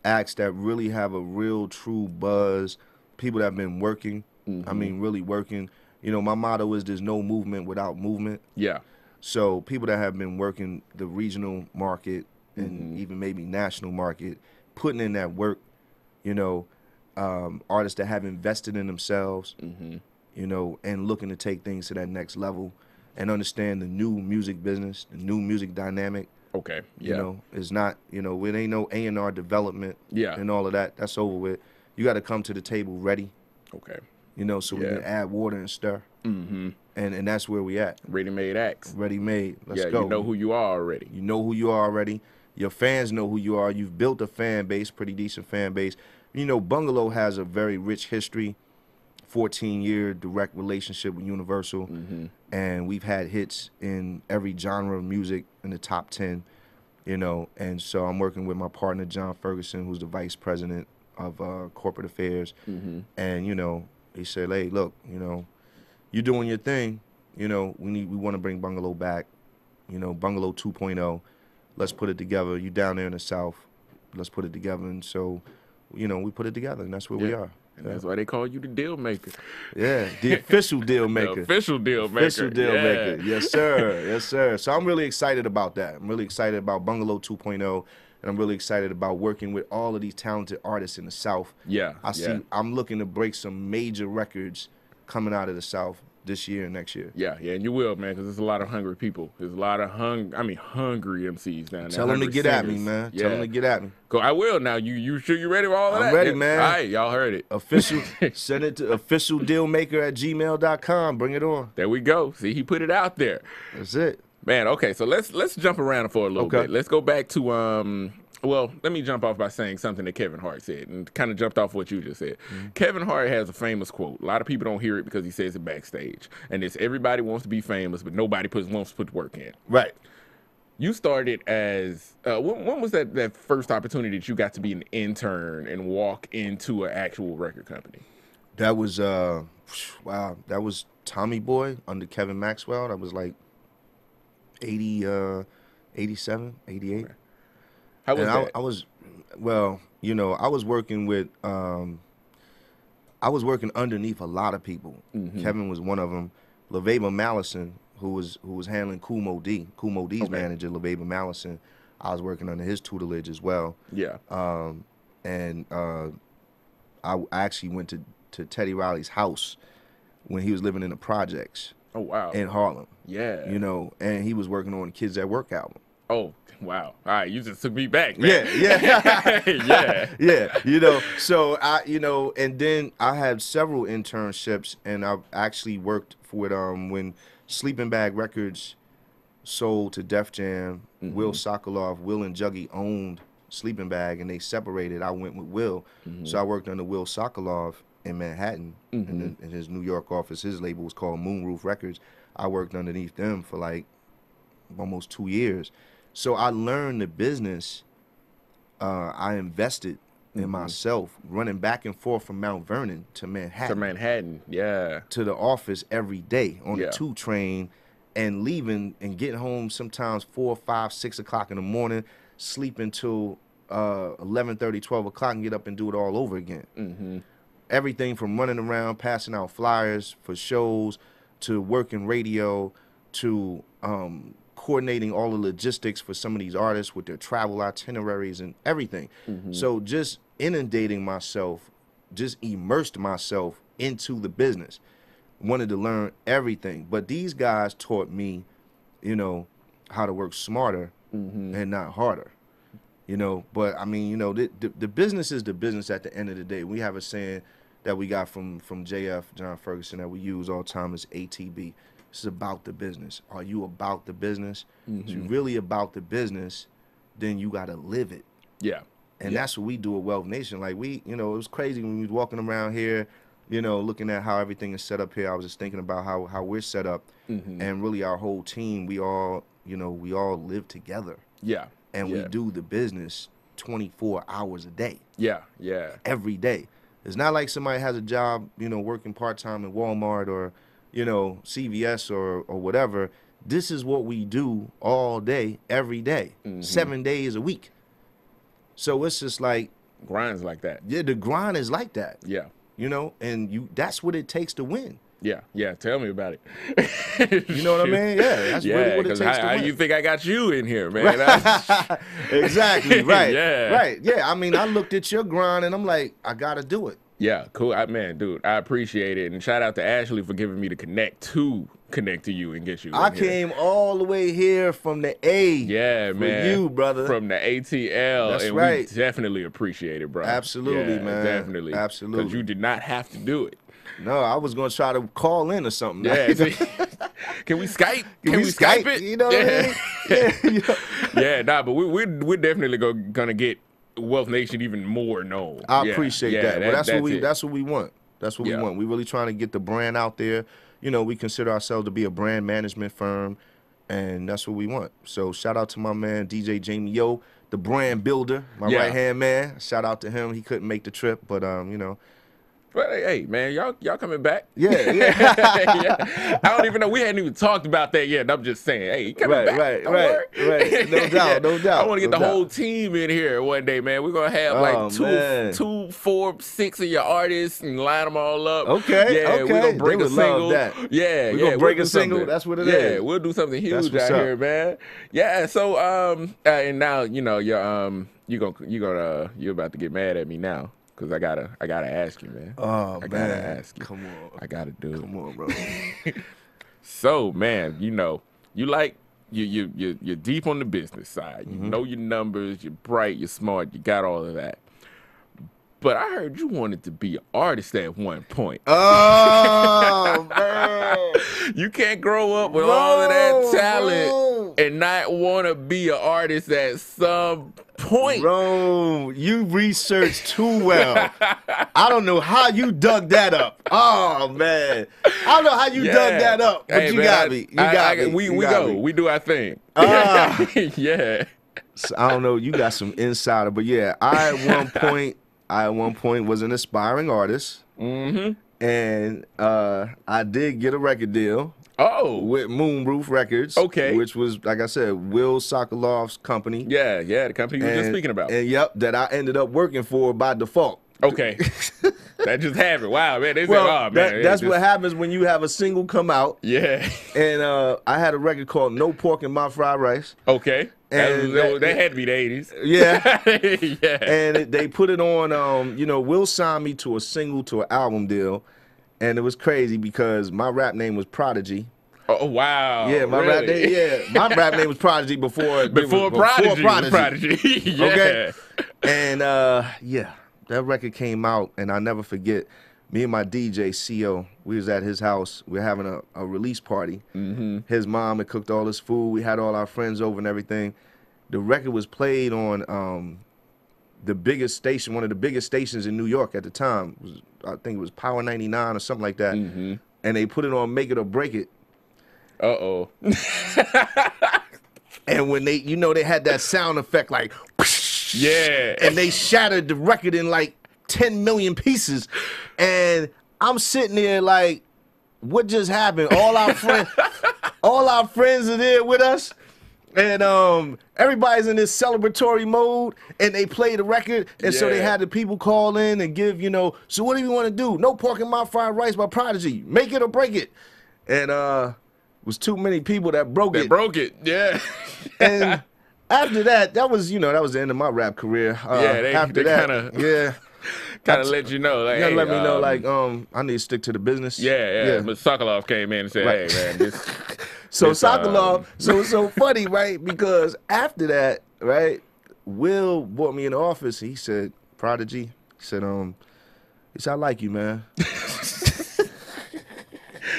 S4: acts that really have a real true buzz, people that have been working. I
S3: Mm-hmm.
S4: mean really working. You know, my motto is there's no movement without movement.
S3: Yeah.
S4: So people that have been working the regional market and
S3: Mm-hmm.
S4: even maybe national market, putting in that work, you know, um, artists that have invested in themselves,
S3: Mm-hmm.
S4: you know, and looking to take things to that next level and understand the new music business, the new music dynamic.
S3: Okay. Yeah.
S4: You know, it's not, you know, it ain't no A and R development
S3: Yeah.
S4: and all of that. That's over with. You got to come to the table ready,
S3: Okay.
S4: you know, so we can add water and stir. Mm-hmm. And and that's where we at.
S3: Ready made acts.
S4: Ready made. Let's
S3: yeah,
S4: go.
S3: you know who you are already.
S4: You know who you are already. Your fans know who you are. You've built a fan base, pretty decent fan base. You know, Bungalo has a very rich history, 14 year direct relationship with Universal. And we've had hits in every genre of music in the top 10, you know. And so I'm working with my partner, John Ferguson, who's the vice president of uh, corporate affairs. And, you know, he said, hey, look, you know, you're doing your thing. You know, we need we want to bring Bungalo back. You know, Bungalo 2.0. Let's put it together. You down there in the South. Let's put it together. And so, you know, we put it together, and that's where we are.
S3: And that's why they call you the deal maker.
S4: Yeah, the *laughs* official deal maker.
S3: The official deal maker.
S4: Official deal
S3: yeah.
S4: maker. Yes, sir. Yes, sir. So I'm really excited about that. I'm really excited about Bungalo 2.0, and I'm really excited about working with all of these talented artists in the South.
S3: Yeah.
S4: I see.
S3: yeah.
S4: I'm looking to break some major records coming out of the South this year and next year.
S3: Yeah, yeah, and you will, man, because there's a lot of hungry people. There's a lot of hung, I mean, hungry MCs down there.
S4: Tell them to get at me, man.
S3: Yeah.
S4: Tell them to get at me.
S3: Go, I will now. You, you sure you ready for all of
S4: I'm
S3: that?
S4: ready,
S3: Yeah.
S4: man.
S3: All right, y'all heard it.
S4: Official. *laughs* send it to officialdealmaker at gmail.com. Bring it on.
S3: There we go. See, he put it out there.
S4: That's it.
S3: Man, okay, so let's let's jump around for a little
S4: Okay.
S3: bit. Let's go back to um well, let me jump off by saying something that Kevin Hart said and kind of jumped off what you just said.
S4: Mm-hmm.
S3: Kevin Hart has a famous quote. A lot of people don't hear it because he says it backstage. And it's everybody wants to be famous, but nobody puts wants to put work in.
S4: Right.
S3: You started as uh, when, when was that that first opportunity that you got to be an intern and walk into an actual record company?
S4: That was uh wow, that was Tommy Boy under Kevin Maxwell. That was like 80 uh 87, 88.
S3: How was
S4: and I,
S3: that?
S4: I was well, you know, I was working with um I was working underneath a lot of people.
S3: Mm-hmm.
S4: Kevin was one of them. LaVeba Mallison, who was who was handling Kool Moe Dee, Kumo D's
S3: Okay.
S4: manager, LaVeba Mallison. I was working under his tutelage as well.
S3: yeah.
S4: um, and uh, I I actually went to, to Teddy Riley's house when he was living in the projects
S3: oh wow.
S4: in Harlem.
S3: yeah.
S4: You know, and he was working on Kids at Work album.
S3: Oh wow. All right, you just took me back. Man.
S4: Yeah, yeah, *laughs*
S3: yeah. *laughs*
S4: yeah. You know, so I, you know, and then I had several internships, and I've actually worked with um when Sleeping Bag Records sold to Def Jam. Mm-hmm. Will Socolov, Will and Juggy owned Sleeping Bag, and they separated. I went with Will, mm-hmm. so I worked under Will Socolov in Manhattan, in, mm-hmm. the, in his New York office. His label was called Moonroof Records. I worked underneath them for like almost two years. So I learned the business. Uh, I invested in myself, running back and forth from Mount Vernon to Manhattan.
S3: To
S4: Manhattan.
S3: Yeah.
S4: to the office every day on
S3: Yeah.
S4: the two train and leaving and getting home sometimes four, five, six o'clock in the morning, sleep until uh, 11 12 o'clock and get up and do it all over again.
S3: Mm-hmm.
S4: Everything from running around, passing out flyers for shows, to working radio, to um, coordinating all the logistics for some of these artists with their travel itineraries and everything. Mm-hmm. So just inundating myself, just immersed myself into the business. Wanted to learn everything, but these guys taught me, you know, how to work smarter mm-hmm. and not harder. You know, but I mean, you know, the, the the business is the business at the end of the day. We have a saying that we got from from JF John Ferguson that we use all the time is ATB. It's about the business. Are you about the business? If you're really about the business, then you got to live it.
S3: Yeah.
S4: And
S3: Yeah.
S4: that's what we do at Wealth Nation. Like we, you know, it was crazy when we was walking around here, you know, looking at how everything is set up here. I was just thinking about how how we're set up,
S3: Mm-hmm.
S4: and really our whole team. We all, you know, we all live together,
S3: Yeah.
S4: and
S3: yeah.
S4: we do the business 24 hours a day,
S3: Yeah. Yeah.
S4: every day. It's not like somebody has a job, you know, working part time in Walmart or, you know, CVS or or whatever. This is what we do all day, every day,
S3: Mm-hmm.
S4: seven days a week. So it's just like
S3: Grinds like that.
S4: yeah, the grind is like that,
S3: Yeah.
S4: you know, and you that's what it takes to win.
S3: Yeah. Yeah. Tell me about it.
S4: You know what I mean? Yeah, *laughs* that's
S3: yeah.
S4: really what it takes
S3: how,
S4: to
S3: how
S4: win.
S3: you think I got you in here, man? *laughs*
S4: exactly, right. *laughs*
S3: Yeah.
S4: Right. Yeah. I mean, I looked at your grind and I'm like, I gotta do it.
S3: Yeah, cool. I, man, dude, I appreciate it. And shout out to Ashley for giving me the connect to connect to you and get you.
S4: I
S3: here.
S4: came all the way here from the A.
S3: Yeah, man.
S4: you, brother.
S3: From the ATL.
S4: That's
S3: and
S4: right.
S3: we definitely appreciate it, bro.
S4: Absolutely,
S3: Yeah,
S4: man.
S3: Definitely.
S4: Absolutely.
S3: Because you did not have to do it.
S4: no, I was gonna try to call in or something.
S3: Yeah. *laughs* see? Can we Skype? Can,
S4: we
S3: we Skype,
S4: Skype?
S3: it?
S4: You know what I
S3: yeah.
S4: mean? *laughs* Yeah, *laughs*
S3: yeah, nah, but we, we're, we're definitely go, gonna get Wealth Nation even more known.
S4: I
S3: Yeah,
S4: appreciate
S3: yeah,
S4: that. Well, that's, what we
S3: it.
S4: that's what we want. That's what
S3: Yeah.
S4: we want. We're really trying to get the brand out there. You know, we consider ourselves to be a brand management firm, and that's what we want. So shout out to my man DJ Jamie Yo, the brand builder, my right hand man. Shout out to him. He couldn't make the trip, but um, you know,
S3: But hey, man, y'all y'all coming back?
S4: yeah, *laughs* yeah.
S3: yeah. I don't even know. We hadn't even talked about that yet. I'm just saying, hey, coming
S4: Right,
S3: back?
S4: right,
S3: Don't
S4: right,
S3: worry.
S4: right. No *laughs* doubt, no doubt,
S3: I want to get
S4: no
S3: the
S4: doubt.
S3: whole team in here one day, man. We're gonna have
S4: Oh,
S3: like two,
S4: man.
S3: two, four, six of your artists and line them all up.
S4: Okay,
S3: yeah, We're
S4: okay.
S3: gonna break
S4: They
S3: a
S4: would love
S3: single.
S4: that.
S3: Yeah,
S4: We
S3: yeah.
S4: gonna break
S3: we'll
S4: a single?
S3: something.
S4: That's what it
S3: yeah,
S4: is.
S3: we'll do something huge out
S4: up.
S3: here, man. Yeah. So um, uh, and now you know you're um you gonna you gonna uh, you're about to get mad at me now because I gotta I gotta ask you, man.
S4: Oh
S3: I
S4: man,
S3: gotta ask you.
S4: come on,
S3: I gotta do it.
S4: come on, bro. *laughs*
S3: So, man, you know, you like you you you you're deep on the business side. You
S4: Mm-hmm.
S3: know your numbers. You're bright. You're smart. You got all of that. But I heard you wanted to be an artist at one point.
S4: Oh *laughs* man.
S3: You can't grow up with all of that talent
S4: bro.
S3: And not want to be an artist at some point.
S4: Bro, you researched too well. I don't know how you dug that up. Oh man, I don't know how you dug that up, but
S3: Hey,
S4: you
S3: man,
S4: got
S3: I-
S4: me. You
S3: I-
S4: got
S3: I-
S4: me.
S3: We
S4: You
S3: we go.
S4: me.
S3: We do our thing. *laughs*
S4: Ah.
S3: yeah.
S4: So, I don't know. You got some insider, but yeah, I at one *laughs* point, I at one point was an aspiring artist,
S3: Mm-hmm.
S4: and uh, I did get a record deal
S3: Oh.
S4: with Moonroof Records.
S3: Okay.
S4: which was like I said, Will Socolov's company.
S3: Yeah, yeah. The company you were just speaking about.
S4: And yep, that I ended up working for by default.
S3: Okay. *laughs* that just happened. Wow, man. They
S4: Well,
S3: said, oh, man.
S4: that- that's
S3: just-
S4: what happens when you have a single come out.
S3: Yeah.
S4: And uh, I had a record called No Pork in My Fried Rice.
S3: Okay. That,
S4: And
S3: that,
S4: that-
S3: that had to be the 80s.
S4: Yeah. *laughs*
S3: yeah.
S4: and it, they put it on. Um, you know, Will signed me to a single to an album deal, and it was crazy because my rap name was Prodigy.
S3: oh, wow.
S4: Yeah, my rap name. Yeah, my rap name was Prodigy before it was-
S3: Before, Prodigy. was
S4: Prodigy.
S3: Prodigy. *laughs* yeah.
S4: Okay. And uh, yeah, that record came out, and I never forget. Me and my DJ Co. We was at his house. We were having a, a release party. Mm-hmm. His mom had cooked all his food. We had all our friends over and everything. The record was played on um, the biggest station, one of the biggest stations in New York at the time. Was I think it was Power 99 or something like that.
S3: Mm-hmm.
S4: And they put it on Make It or Break It.
S3: Uh-oh. *laughs*
S4: And when they, you know, they had that sound effect like, *laughs*
S3: Yeah.
S4: and they shattered the record in like 10 million pieces. And I'm sitting there like, what just happened? All our friends, *laughs* all our friends are there with us. And um, everybody's in this celebratory mode, and they play the record, and so they had the people call in and give, you know, so what do you want to do? No pork in my fried rice by Prodigy, make it or break it, and uh, it was too many people that broke
S3: They
S4: it
S3: broke it. Yeah.
S4: and *laughs* after that, that was you know that was the end of my rap career. Uh,
S3: Yeah, they-
S4: after
S3: they
S4: that,
S3: kinda-
S4: yeah, *laughs*
S3: kind of let you know. Like,
S4: you gotta
S3: hey,
S4: let me know
S3: um,
S4: like um I need to stick to the business.
S3: Yeah, yeah. But Socolov came in and said,
S4: Right.
S3: hey, man, this. *laughs*
S4: So
S3: It's, um,
S4: so it's *laughs* so funny, right? Because after that, right, Will brought me in the office. He said, "Prodigy," he said, "Um, he said I like you, man."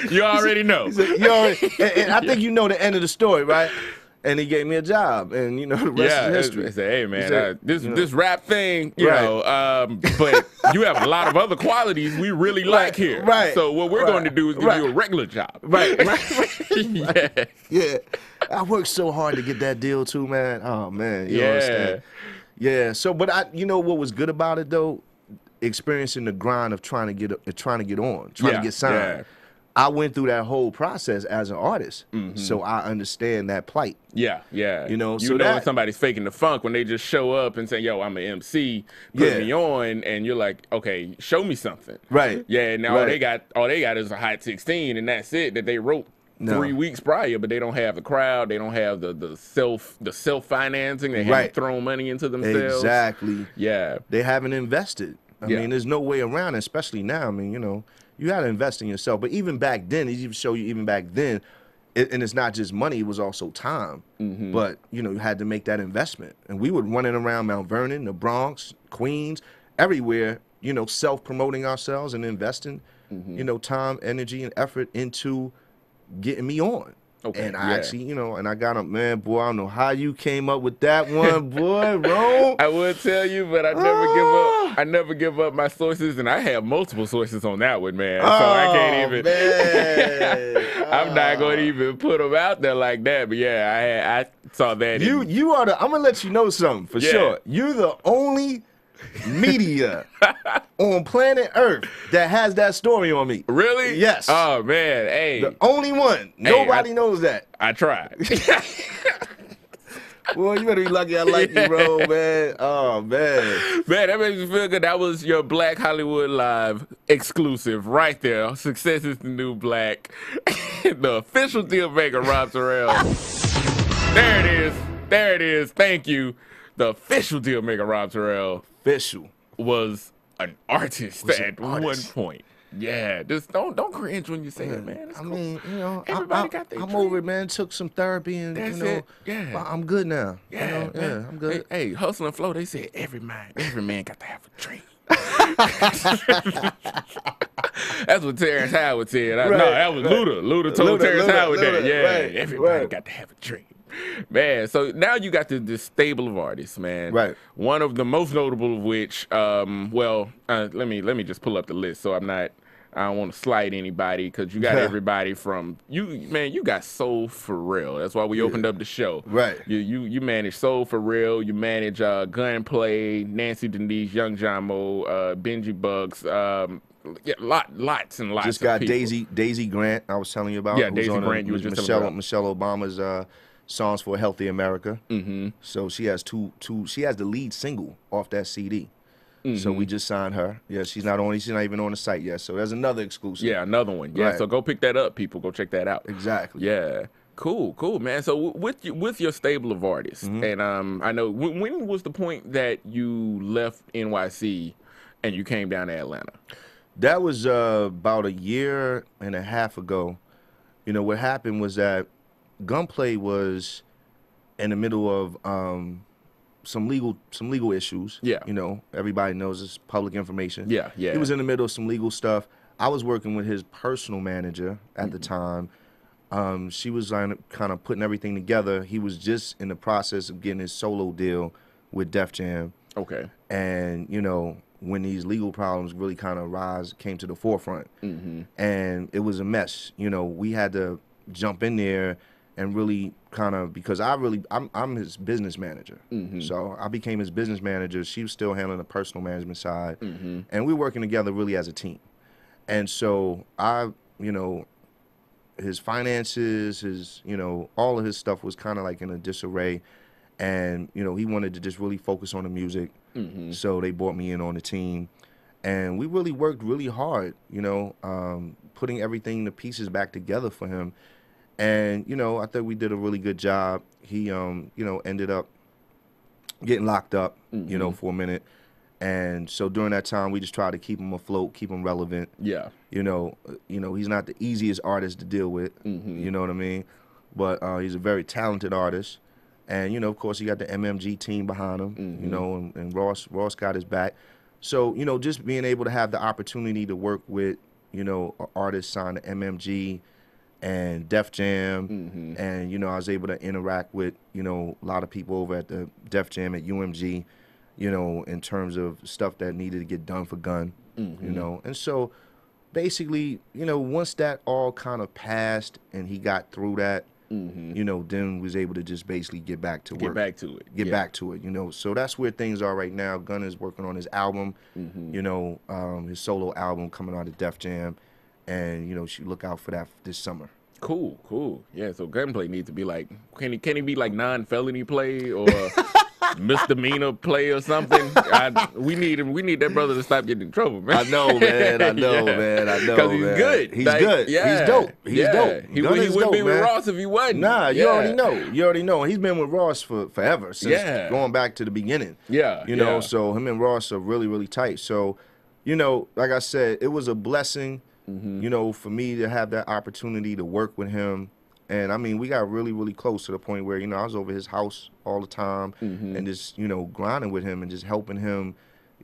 S3: You already know.
S4: Said, you already, and, and I *laughs* think you know the end of the story, right? And he gave me a job, and you know *laughs* the rest
S3: yeah,
S4: is
S3: I
S4: history.
S3: said, hey man,
S4: said,
S3: uh, this
S4: you know.
S3: this rap thing, you
S4: Right.
S3: know, um, but *laughs* you have a lot of other qualities we really like here.
S4: right,
S3: So what we're
S4: right,
S3: going to do is give
S4: right.
S3: you a regular job.
S4: Right, right, *laughs*
S3: yeah.
S4: yeah. I worked so hard to get that deal too, man. Oh man, you
S3: Yeah.
S4: understand? Yeah. So, but I, you know, what was good about it though, experiencing the grind of trying to get, uh, trying to get on, trying
S3: Yeah,
S4: to get signed.
S3: yeah.
S4: I went through that whole process as an artist,
S3: Mm-hmm.
S4: so I understand that plight.
S3: Yeah, yeah.
S4: You know,
S3: you
S4: so
S3: know when somebody's faking the funk when they just show up and say, "Yo, I'm an MC, put
S4: Yeah.
S3: me on," and you're like, "Okay, show me something."
S4: Right.
S3: Yeah. And all
S4: Right.
S3: they got, all they got is a hot 16, and that's it that they wrote
S4: No.
S3: three weeks prior, but they don't have the crowd, they don't have the the self the self financing, they haven't
S4: Right.
S3: thrown money into themselves.
S4: Exactly.
S3: Yeah.
S4: They haven't invested. I
S3: Yeah.
S4: mean, there's no way around it, especially now. I mean, you know, you got to invest in yourself. But even back then, it even show you even back then, it, and it's not just money; it was also time.
S3: Mm-hmm.
S4: But you know, you had to make that investment, and we would running around Mount Vernon, the Bronx, Queens, everywhere. You know, self promoting ourselves and investing,
S3: Mm-hmm.
S4: you know, time, energy, and effort into getting me on.
S3: Okay,
S4: And I
S3: yeah.
S4: actually, you know, and I got him, man, boy, I don't know how you came up with that one, *laughs* boy, Rome.
S3: I would tell you, but I never give up. Ah. I never give up my sources, and I have multiple sources on that one, man. So I oh, can't
S4: Oh,
S3: even.
S4: man. *laughs*
S3: I'm not going to even put them out there like that. But yeah, I had, I saw that.
S4: You
S3: in-
S4: you are the I'm gonna let you know something for
S3: Yeah.
S4: sure. You're the only media *laughs* on planet Earth that has that story on me.
S3: really?
S4: Yes.
S3: Oh man, hey,
S4: The only one. Nobody
S3: I-
S4: knows that.
S3: I tried. *laughs* *laughs*
S4: Well, you better be lucky I like you, bro, man. Oh man.
S3: Man, that makes me feel good. That was your Black Hollywood Live exclusive right there. Success is the new black. the official deal maker, Rob Terell. there it is. There it is. Thank you. The official deal maker, Rob Terell,
S4: Official.
S3: was an artist
S4: Was
S3: at
S4: an artist.
S3: one point. Yeah, just don't don't cringe when you say it, man. It's
S4: I
S3: cool.
S4: mean, you know, I-
S3: Everybody
S4: I,
S3: got their
S4: I'm
S3: dream.
S4: over it, man. Took some therapy and
S3: That's
S4: you know,
S3: it. Yeah.
S4: I'm good now.
S3: yeah,
S4: you know? yeah, I'm good.
S3: Hey, hey, hustle and flow. They said every man, every man got to have a dream. *laughs* That's what Terrence Howard said. I, no, that was
S4: right.
S3: Luda. Luda told
S4: Luda,
S3: Terrence
S4: Luda,
S3: Howard that.
S4: Luda,
S3: Yeah,
S4: right,
S3: everybody
S4: right.
S3: got to have a dream. *laughs* Man, so now you got the, this stable of artists, man.
S4: Right.
S3: One of the most notable of which, um, well, uh, let me let me just pull up the list so I'm not. I don't want to slight anybody because you got
S4: Yeah. *laughs*
S3: everybody from you, man. You got Soul for real. That's why we opened up the show.
S4: Right.
S3: You you you manage Soul for real. You manage uh, Gunplay, Nancy Denise, Young John Mo, uh, Benji Bugs. Um, yeah, lot lots and lots.
S4: just got. Daisy Daisy Grant. I was telling you about.
S3: Yeah, Daisy Grant, you was just telling me
S4: Michelle
S3: about.
S4: Michelle Obama's uh, songs for a healthy America. Mm-hmm. So she has two two. She has the lead single off that CD. So
S3: Mm-hmm.
S4: we just signed her. Yeah, she's not only She's not even on the site yet. So there's another exclusive.
S3: Yeah, another one. Yeah,
S4: Right.
S3: so go pick that up, people. Go check that out.
S4: exactly.
S3: Yeah. Cool, cool, man. So with you, with your stable of artists,
S4: Mm-hmm.
S3: and um, I know when, when was the point that you left NYC and you came down to Atlanta?
S4: That was uh, about a year and a half ago. You know what happened was that Gunplay was in the middle of um, some legal some legal issues.
S3: Yeah.
S4: You know, everybody knows it's public information.
S3: Yeah, yeah.
S4: He was in the middle of some legal stuff. I was working with his personal manager at
S3: Mm-hmm.
S4: the time. Um, she was kind of putting everything together. He was just in the process of getting his solo deal with Def Jam
S3: Okay.
S4: and you know when these legal problems really kind of rise came to the forefront and it was a mess you know we had to jump in there and really kind of because i really i'm, I'm his business manager. Mm-hmm. So i became his business manager. She was still handling the personal management side. Mm-hmm. And we were working together really as a team. And so i you know his finances his you know all of his stuff was kind of like in a disarray. And you know he wanted to just really focus on the music. Mm-hmm. So they brought me in on the team. And we really worked really hard you know um, putting everything the pieces back together for him and you know i think we did a really good job he um you know ended up getting locked up you know for a minute and so during that time we just tried to keep him afloat keep him relevant
S3: Yeah.
S4: you know, uh, you know, he's not the easiest artist to deal with. You know what I mean? But uh, he's a very talented artist, and you know, of course, he got the MMG team behind him. You know, and, and Ross Ross got his back. So you know, just being able to have the opportunity to work with you know a artist signed to MMG and Def Jam, and you know, I was able to interact with you know a lot of people over at the Def Jam at UMG. You know, in terms of stuff that needed to get done for Gun. You know, and so basically, you know, once that all kind of passed and he got through that, you know, then was able to just basically get back to work, Get
S3: back to it.
S4: Get
S3: Yeah.
S4: back to it, you know. So that's where things are right now. Gunn is working on his album,
S3: Mm-hmm.
S4: you know, um, his solo album coming out of Def Jam, and you know, she look out for that this summer.
S3: Cool, cool. Yeah, so gunplay needs to be like can he can he be like non felony play or *laughs* misdemeanor play or something. I, we need him. We need that brother to stop getting in trouble, man.
S4: I know, man. I know,
S3: Yeah. *laughs*
S4: man. I know,
S3: Because he's
S4: man.
S3: good.
S4: He's
S3: Like,
S4: good.
S3: Yeah.
S4: He's dope. He's
S3: yeah.
S4: dope.
S3: He, he wouldn't
S4: dope,
S3: be with
S4: man.
S3: Ross if he wasn't.
S4: Nah, you already know. You already know. He's been with Ross for forever since
S3: Yeah.
S4: going back to the beginning.
S3: Yeah,
S4: You know, so him and Ross are really, really tight. So, you know, like I said, it was a blessing,
S3: Mm-hmm.
S4: you know, for me to have that opportunity to work with him. And I mean, we got really, really close to the point where, you know, I was over his house all the time
S3: Mm-hmm.
S4: and just, you know, grinding with him and just helping him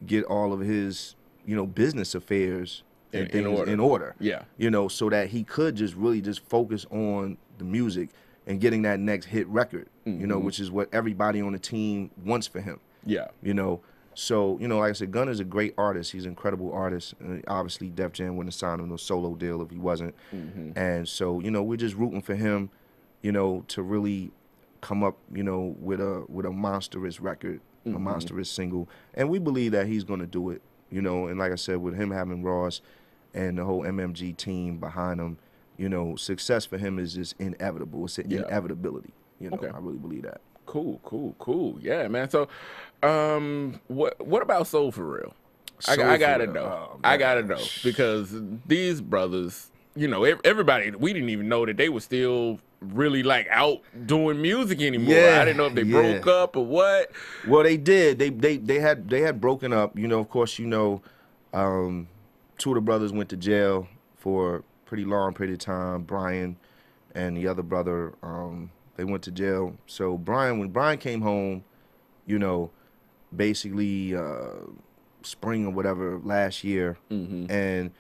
S4: get all of his, you know, business affairs and
S3: In- in order.
S4: in order
S3: Yeah.
S4: you know, so that he could just really just focus on the music and getting that next hit record, you know, which is what everybody on the team wants for him,
S3: Yeah.
S4: you know. So, you know, like I said, Gunna's a great artist. He's an incredible artist. And obviously, Def Jam wouldn't have signed him no solo deal if he wasn't. Mm-hmm. And so, you know, we're just rooting for him, you know, to really come up, you know, with a with a monstrous record, a mm-hmm. monstrous single. And we believe that he's going to do it, you know. And like I said, with him having Ross and the whole MMG team behind him, you know, success for him is just inevitable. It's an
S3: Yeah.
S4: inevitability. You know,
S3: Okay.
S4: I really believe that.
S3: Cool, cool, cool. Yeah, man. So, um, what what about Soul for Real? I,
S4: Soul
S3: I
S4: For
S3: gotta
S4: Real.
S3: know.
S4: Oh,
S3: I gotta know because these brothers, you know, everybody. We didn't even know that they were still really like out doing music anymore.
S4: Yeah,
S3: I didn't know if they
S4: yeah.
S3: broke up or what.
S4: Well, they did. They they they had they had broken up. You know, of course, you know, um, two of the brothers went to jail for a pretty long period of time. Brian and the other brother, um, they went to jail. So Brian, when Brian came home, you know, basically uh, spring or whatever last year, mm-hmm. and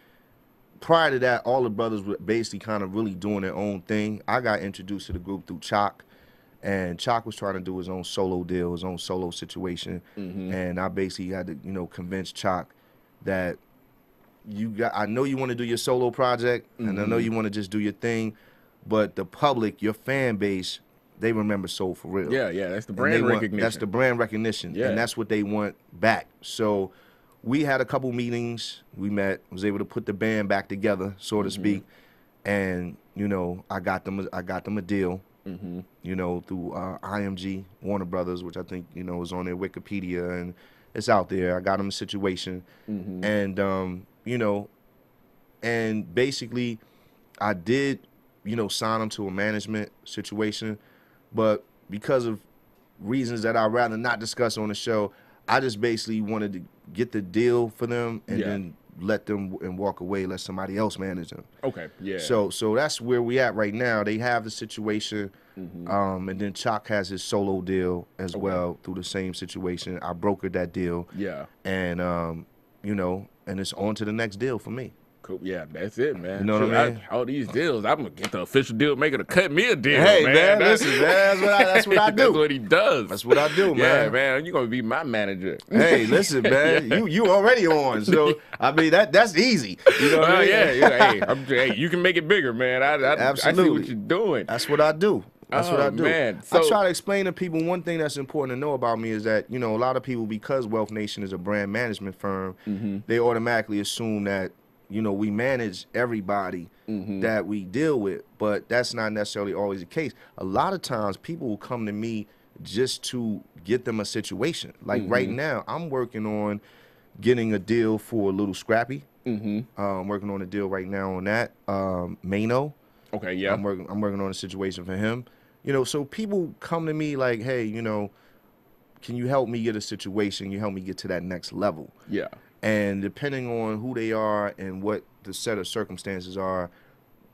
S4: prior to that, all the brothers were basically kind of really doing their own thing. I got introduced to the group through Choc, and Choc was trying to do his own solo deal, his own solo situation, mm-hmm. and I basically had to, you know, convince Choc that you got. I know you want to do your solo project, and I know mm-hmm. you want to just do your thing, but the public, your fan base, they remember Soul for real.
S3: Yeah, yeah. That's the brand
S4: want-
S3: recognition.
S4: that's the brand recognition,
S3: Yeah.
S4: and that's what they want back. So we had a couple meetings. We met. Was able to put the band back together, so
S3: Mm-hmm.
S4: to speak. And you know, I got them. I got them a deal.
S3: Mm-hmm.
S4: You know, through uh, IMG Warner Brothers, which I think you know is on their Wikipedia and it's out there. I got them a situation,
S3: Mm-hmm.
S4: and um, you know, and basically, I did, you know, sign them to a management situation, but because of reasons that I'd rather not discuss on the show, I just basically wanted to get the deal for them and
S3: Yeah.
S4: then let them and walk away, let somebody else manage them.
S3: okay. Yeah.
S4: So so that's where we at right now. They have the situation,
S3: Mm-hmm.
S4: um, and then Choc has his solo deal as well through the same situation. I brokered that deal,
S3: yeah.
S4: and um, you know, and it's on to the next deal for me.
S3: Cool. Yeah, that's it, man.
S4: You know what I mean?
S3: all these deals, I'm gonna get the official deal maker to cut me a deal.
S4: Hey,
S3: man,
S4: man,
S3: That's-
S4: listen, man, that's what I- that's what I *laughs*
S3: That's what he does.
S4: That's what I do, *laughs*
S3: Yeah,
S4: man.
S3: man. You're gonna be my manager. *laughs*
S4: Hey, listen, man, you you already on, so I mean that that's easy. You know what
S3: Oh
S4: I mean?
S3: yeah, yeah. Hey, I'm, hey, you can make it bigger, man. I, I, I see
S4: Absolutely.
S3: what you're doing.
S4: That's what I do. That's what
S3: Oh,
S4: I do.
S3: man.
S4: I try to explain to people one thing that's important to know about me is that you know a lot of people because Wealth Nation is a brand management firm,
S3: Mm-hmm.
S4: they automatically assume that you know we manage everybody
S3: Mm-hmm.
S4: that we deal with, but that's not necessarily always the case. A lot of times people will come to me just to get them a situation. Like right
S3: Mm-hmm.
S4: now, I'm working on getting a deal for a Little Scrappy. Mm-hmm. Uh, I'm working on a deal right now on that. Um, Mano.
S3: Okay, yeah.
S4: I'm working. I'm working on a situation for him. You know, so people come to me like, hey, you know, can you help me get a situation? You help me get to that next level.
S3: yeah.
S4: And depending on who they are and what the set of circumstances are,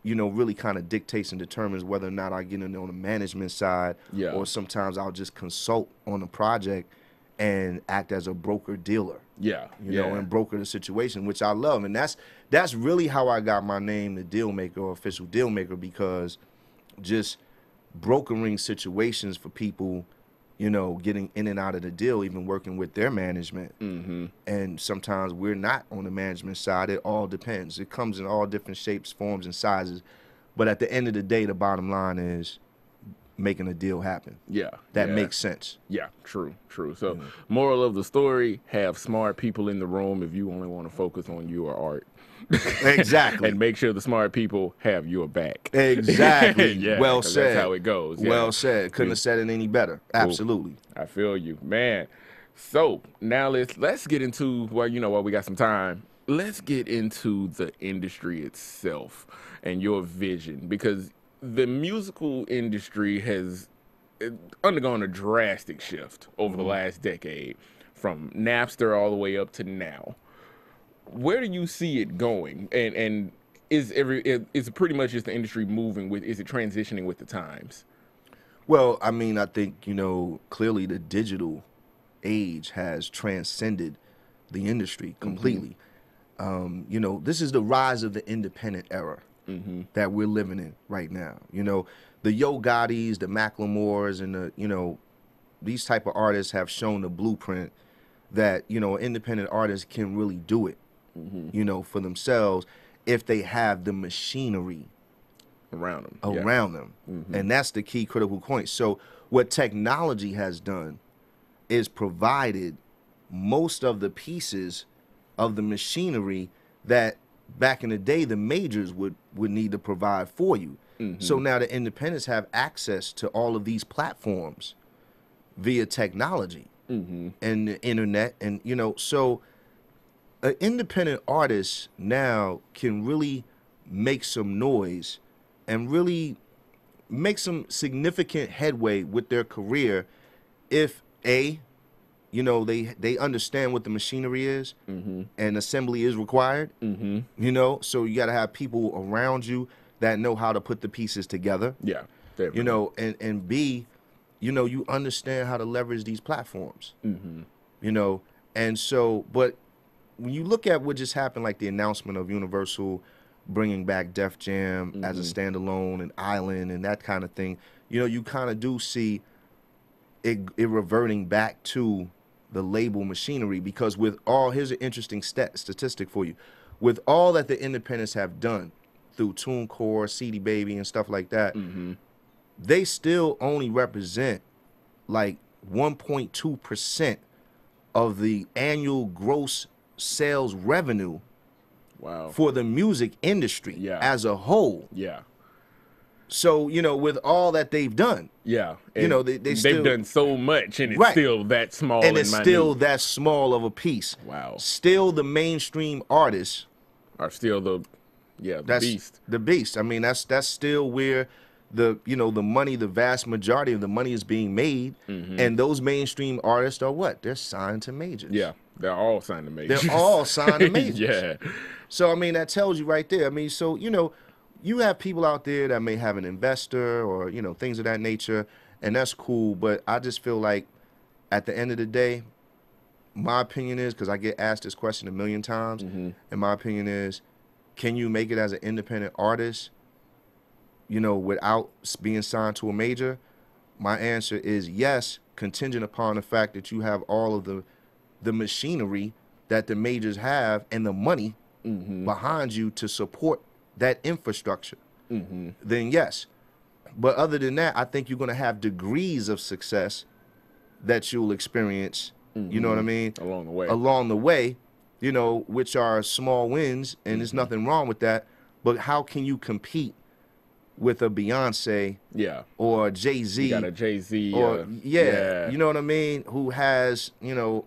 S4: you know, really kind of dictates and determines whether or not I get in on the management side,
S3: Yeah.
S4: or sometimes I'll just consult on the project and act as a broker dealer
S3: Yeah.
S4: you
S3: yeah.
S4: know, and broker the situation, which I love, and that's that's really how I got my name, the deal maker or official deal maker, because just brokering situations for people, you know, getting in and out of the deal, even working with their management, mm-hmm. and sometimes we're not on the management side. It all depends. It comes in all different shapes, forms, and sizes, but at the end of the day, the bottom line is making a deal happen.
S3: Yeah.
S4: That
S3: yeah.
S4: makes sense.
S3: Yeah, true, true. So, moral of the story: have smart people in the room if you only want to focus on your art. *laughs*
S4: Exactly.
S3: and make sure the smart people have your back.
S4: Exactly. *laughs*
S3: yeah,
S4: well said.
S3: That's how it goes. Yeah.
S4: Well said. Couldn't have said it any better. Absolutely.
S3: I feel you, man. So now let's let's get into well, you know what, we got some time. Let's get into the industry itself and your vision because the musical industry has uh, undergone a drastic shift over the last decade from Napster all the way up to now. Where do you see it going? And and is every is it pretty much just the industry moving with is it transitioning with the times?
S4: Well, I mean, I think, you know, clearly the digital age has transcended the industry completely. Um, you know, this is the rise of the independent era that we're living in right now. You know, the Yo Gottis, the Macklemores, and the, you know, these type of artists have shown the blueprint that, you know, independent artists can really do it, Mm-hmm. you know, for themselves if they have the machinery
S3: Around them. Yeah.
S4: around them. Mm-hmm. And that's the key critical point. So what technology has done is provided most of the pieces of the machinery that back in the day the majors would would need to provide for you. Mm-hmm. So now the independents have access to all of these platforms via technology and the internet and you know so an independent artist now can really make some noise and really make some significant headway with their career if a you know they they understand what the machinery is and assembly is required
S3: Mm-hmm.
S4: you know so you got to have people around you that know how to put the pieces together
S3: Yeah. definitely.
S4: you know and and b you know you understand how to leverage these platforms
S3: Mm-hmm.
S4: you know and so but when you look at what just happened like the announcement of universal bringing back def jam as a mm-hmm. standalone and island and that kind of thing you know you kind of do see it, it reverting back to the label machinery because with all here's an interesting stat, statistic for you. With all that the independents have done through TuneCore, CD Baby, and stuff like that, mm-hmm. they still only represent like 1.2 percent of the annual gross sales revenue
S3: Wow.
S4: for the music industry
S3: Yeah.
S4: as a whole.
S3: yeah.
S4: So you know, with all that they've done,
S3: Yeah.
S4: You know, they- they
S3: have
S4: still-
S3: done so much and it's
S4: Right.
S3: still that small
S4: and it's still that small of a piece.
S3: Wow.
S4: Still, the mainstream artists
S3: are still the yeah, the
S4: that's
S3: beast.
S4: the beast. I mean, that's that's still where the you know the money, the vast majority of the money is being made, and those mainstream artists are what they're signed to majors.
S3: Mm-hmm. Yeah. They're all signed to majors.
S4: they're all signed to *laughs* majors.
S3: yeah.
S4: So I mean, that tells you right there. I mean, so you know, you have people out there that may have an investor or you know things of that nature, and that's cool. But I just feel like at the end of the day, my opinion is because I get asked this question a million times, mm-hmm. and my opinion is, can you make it as an independent artist? You know, without being signed to a major, my answer is yes, contingent upon the fact that you have all of the the machinery that the majors have and the money mm-hmm. behind you to support that infrastructure. Mm-hmm. Then yes. But other than that, I think you're going to have degrees of success that you'll experience. You know what I mm-hmm. mean?
S3: Along the way.
S4: along the way, you know, which are small wins, and there's nothing wrong with that. But how can you compete with a Beyonce
S3: yeah.
S4: or Jay Z?
S3: You got a Jay Z.
S4: or
S3: uh,
S4: yeah, you know what I mean? Who has you know,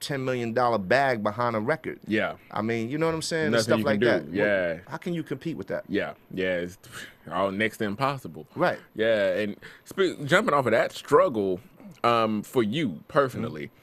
S4: ten million dollar bag behind a record?
S3: Yeah.
S4: I mean, you know what I'm saying? And
S3: Nothing
S4: stuff
S3: you
S4: like that.
S3: do,
S4: What-
S3: yeah.
S4: How can you compete with that?
S3: Yeah, yeah, it's *sighs* all next to impossible.
S4: Right.
S3: Yeah, and spe- jumping off of that struggle, um, for you personally,
S4: Mm-hmm.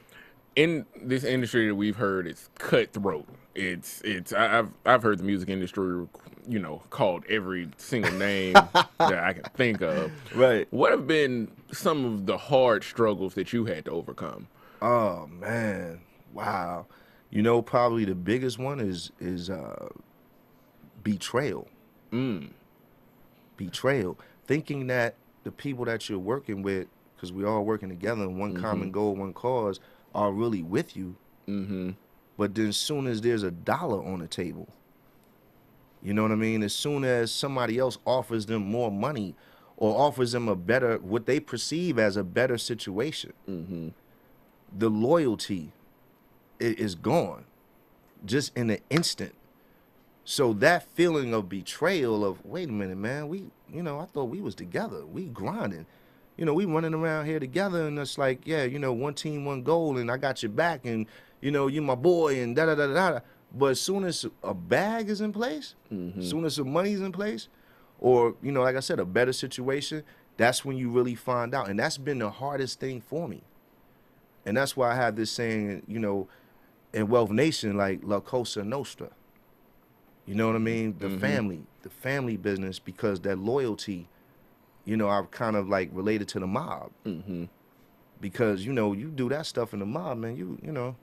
S3: in this industry that we've heard, it's cutthroat. It's it's I- I've I've heard the music industry, you know, called every single name *laughs* that I can think of.
S4: Right.
S3: What have been some of the hard struggles that you had to overcome?
S4: Oh man, wow. You know, probably the biggest one is is uh, betrayal.
S3: Mm.
S4: Betrayal. Thinking that the people that you're working with, because we all working together in one common goal, one cause, are really with you.
S3: Mm-hmm.
S4: But then, as soon as there's a dollar on the table, you know what I mean. As soon as somebody else offers them more money, or offers them a better what they perceive as a better situation. The loyalty i- is gone just in an instant. So that feeling of betrayal of wait a minute, man, we you know, I thought we was together. We grinding. You know, we running around here together and it's like, yeah, you know, one team, one goal, and I got your back and you know, you my boy and da da da da da. But as soon as a bag is in place, mm-hmm. as soon as the money's in place, or, you know, like I said, a better situation, that's when you really find out. And that's been the hardest thing for me. And that's why I have this saying, you know, in Wealth Nation, like La Cosa Nostra. You know what I mean? The family, the family business, because that loyalty, you know, I've kind of like related to the mob. Mm-hmm. Because you know, you do that stuff in the mob, man. You you know,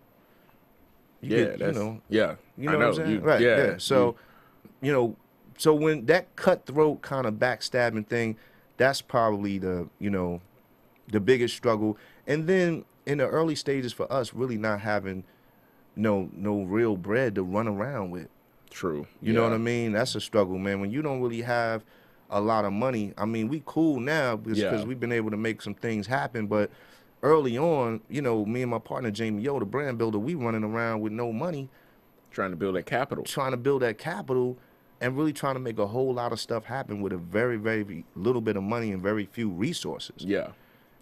S4: you
S3: yeah,
S4: get- you know,
S3: yeah.
S4: you
S3: I
S4: know, what I'm saying?
S3: You-
S4: right.
S3: yeah.
S4: Yeah. So, you know, so when that cutthroat kind of backstabbing thing, that's probably the, you know, the biggest struggle. And then in the early stages for us, really not having no no real bread to run around with.
S3: true.
S4: You know what I mean? That's a struggle, man. When you don't really have a lot of money. I mean, we cool now because
S3: Yeah.
S4: we've been able to make some things happen, but early on, you know, me and my partner Jamie Yo, the brand builder, we running around with no money
S3: Trying to build that capital.
S4: trying to build that capital and really trying to make a whole lot of stuff happen with a very, very little bit of money and very few resources.
S3: Yeah.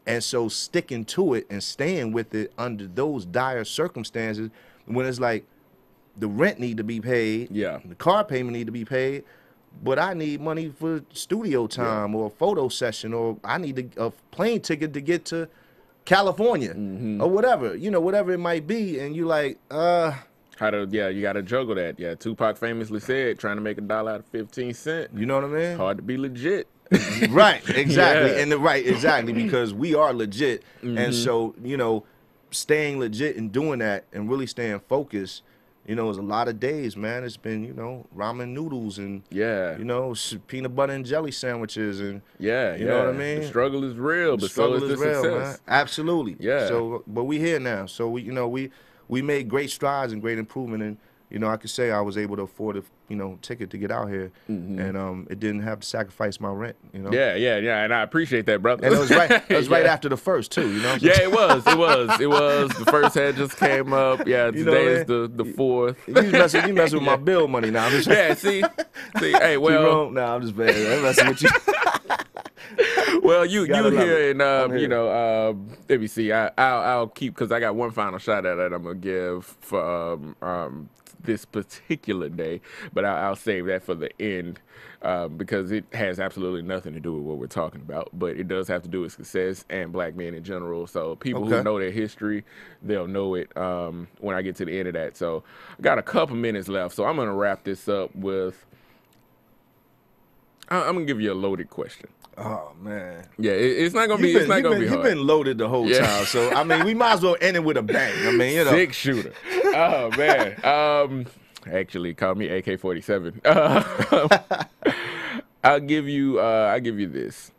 S4: And so sticking to it and staying with it under those dire circumstances, when it's like the rent need to be paid,
S3: Yeah.
S4: the car payment need to be paid, but I need money for studio time or a photo session, or I need a, a plane ticket to get to California
S3: Mm-hmm.
S4: or whatever, you know, whatever it might be. And you like, uh,
S3: How to yeah, you gotta juggle that. Yeah. Tupac famously said trying to make a dollar out of fifteen cent.
S4: you know what I mean?
S3: Hard to be legit.
S4: right *laughs* exactly
S3: Yeah.
S4: and the right exactly because we are legit and so you know staying legit and doing that and really staying focused you know it's a lot of days man it's been you know ramen noodles and
S3: Yeah.
S4: you know peanut butter and jelly sandwiches and
S3: Yeah,
S4: You know what I mean?
S3: The struggle is real,
S4: the
S3: but
S4: struggle
S3: so is
S4: is
S3: the
S4: real man
S3: success.
S4: absolutely
S3: Yeah.
S4: so but we here now so we you know we we made great strides and great improvement and you know i could say i was able to afford a you know ticket to get out here and um it didn't have to sacrifice my rent you know
S3: Mm-hmm. Yeah, yeah, yeah, and I appreciate that, brother.
S4: and it was right it was *laughs* right after the first too you know
S3: Yeah, it was. It was. It was. The first head just came up. Yeah, *laughs*
S4: You
S3: today is the the fourth.
S4: You messing, you messing with my *laughs* bill money now. I'm just
S3: yeah, see, see. Hey,
S4: well, no, I'm just bad. I'm messing with you.
S3: well, you
S4: Gotta
S3: you here and um, you know, um, let me see. I, I'll I'll keep because I got one final shot at it. I'm gonna give for um um this particular day, but I, I'll save that for the end. Um, because it has absolutely nothing to do with what we're talking about, but it does have to do with success and black men in general. So people who know their history, they'll know it um, when I get to the end of that. So I got a couple minutes left, so I'm gonna wrap this up with. I- I'm gonna give you a loaded question.
S4: Oh man,
S3: Yeah, it, it's not gonna be.
S4: you've
S3: not gonna
S4: been,
S3: be
S4: you've been loaded the whole
S3: Yeah.
S4: time. So I mean, we might as well end it with a bang. I mean, you know,
S3: Six shooter. Oh man. *laughs* Um, actually, call me AK-47. *laughs* Uh, I'll give you. Uh, I'll give you this.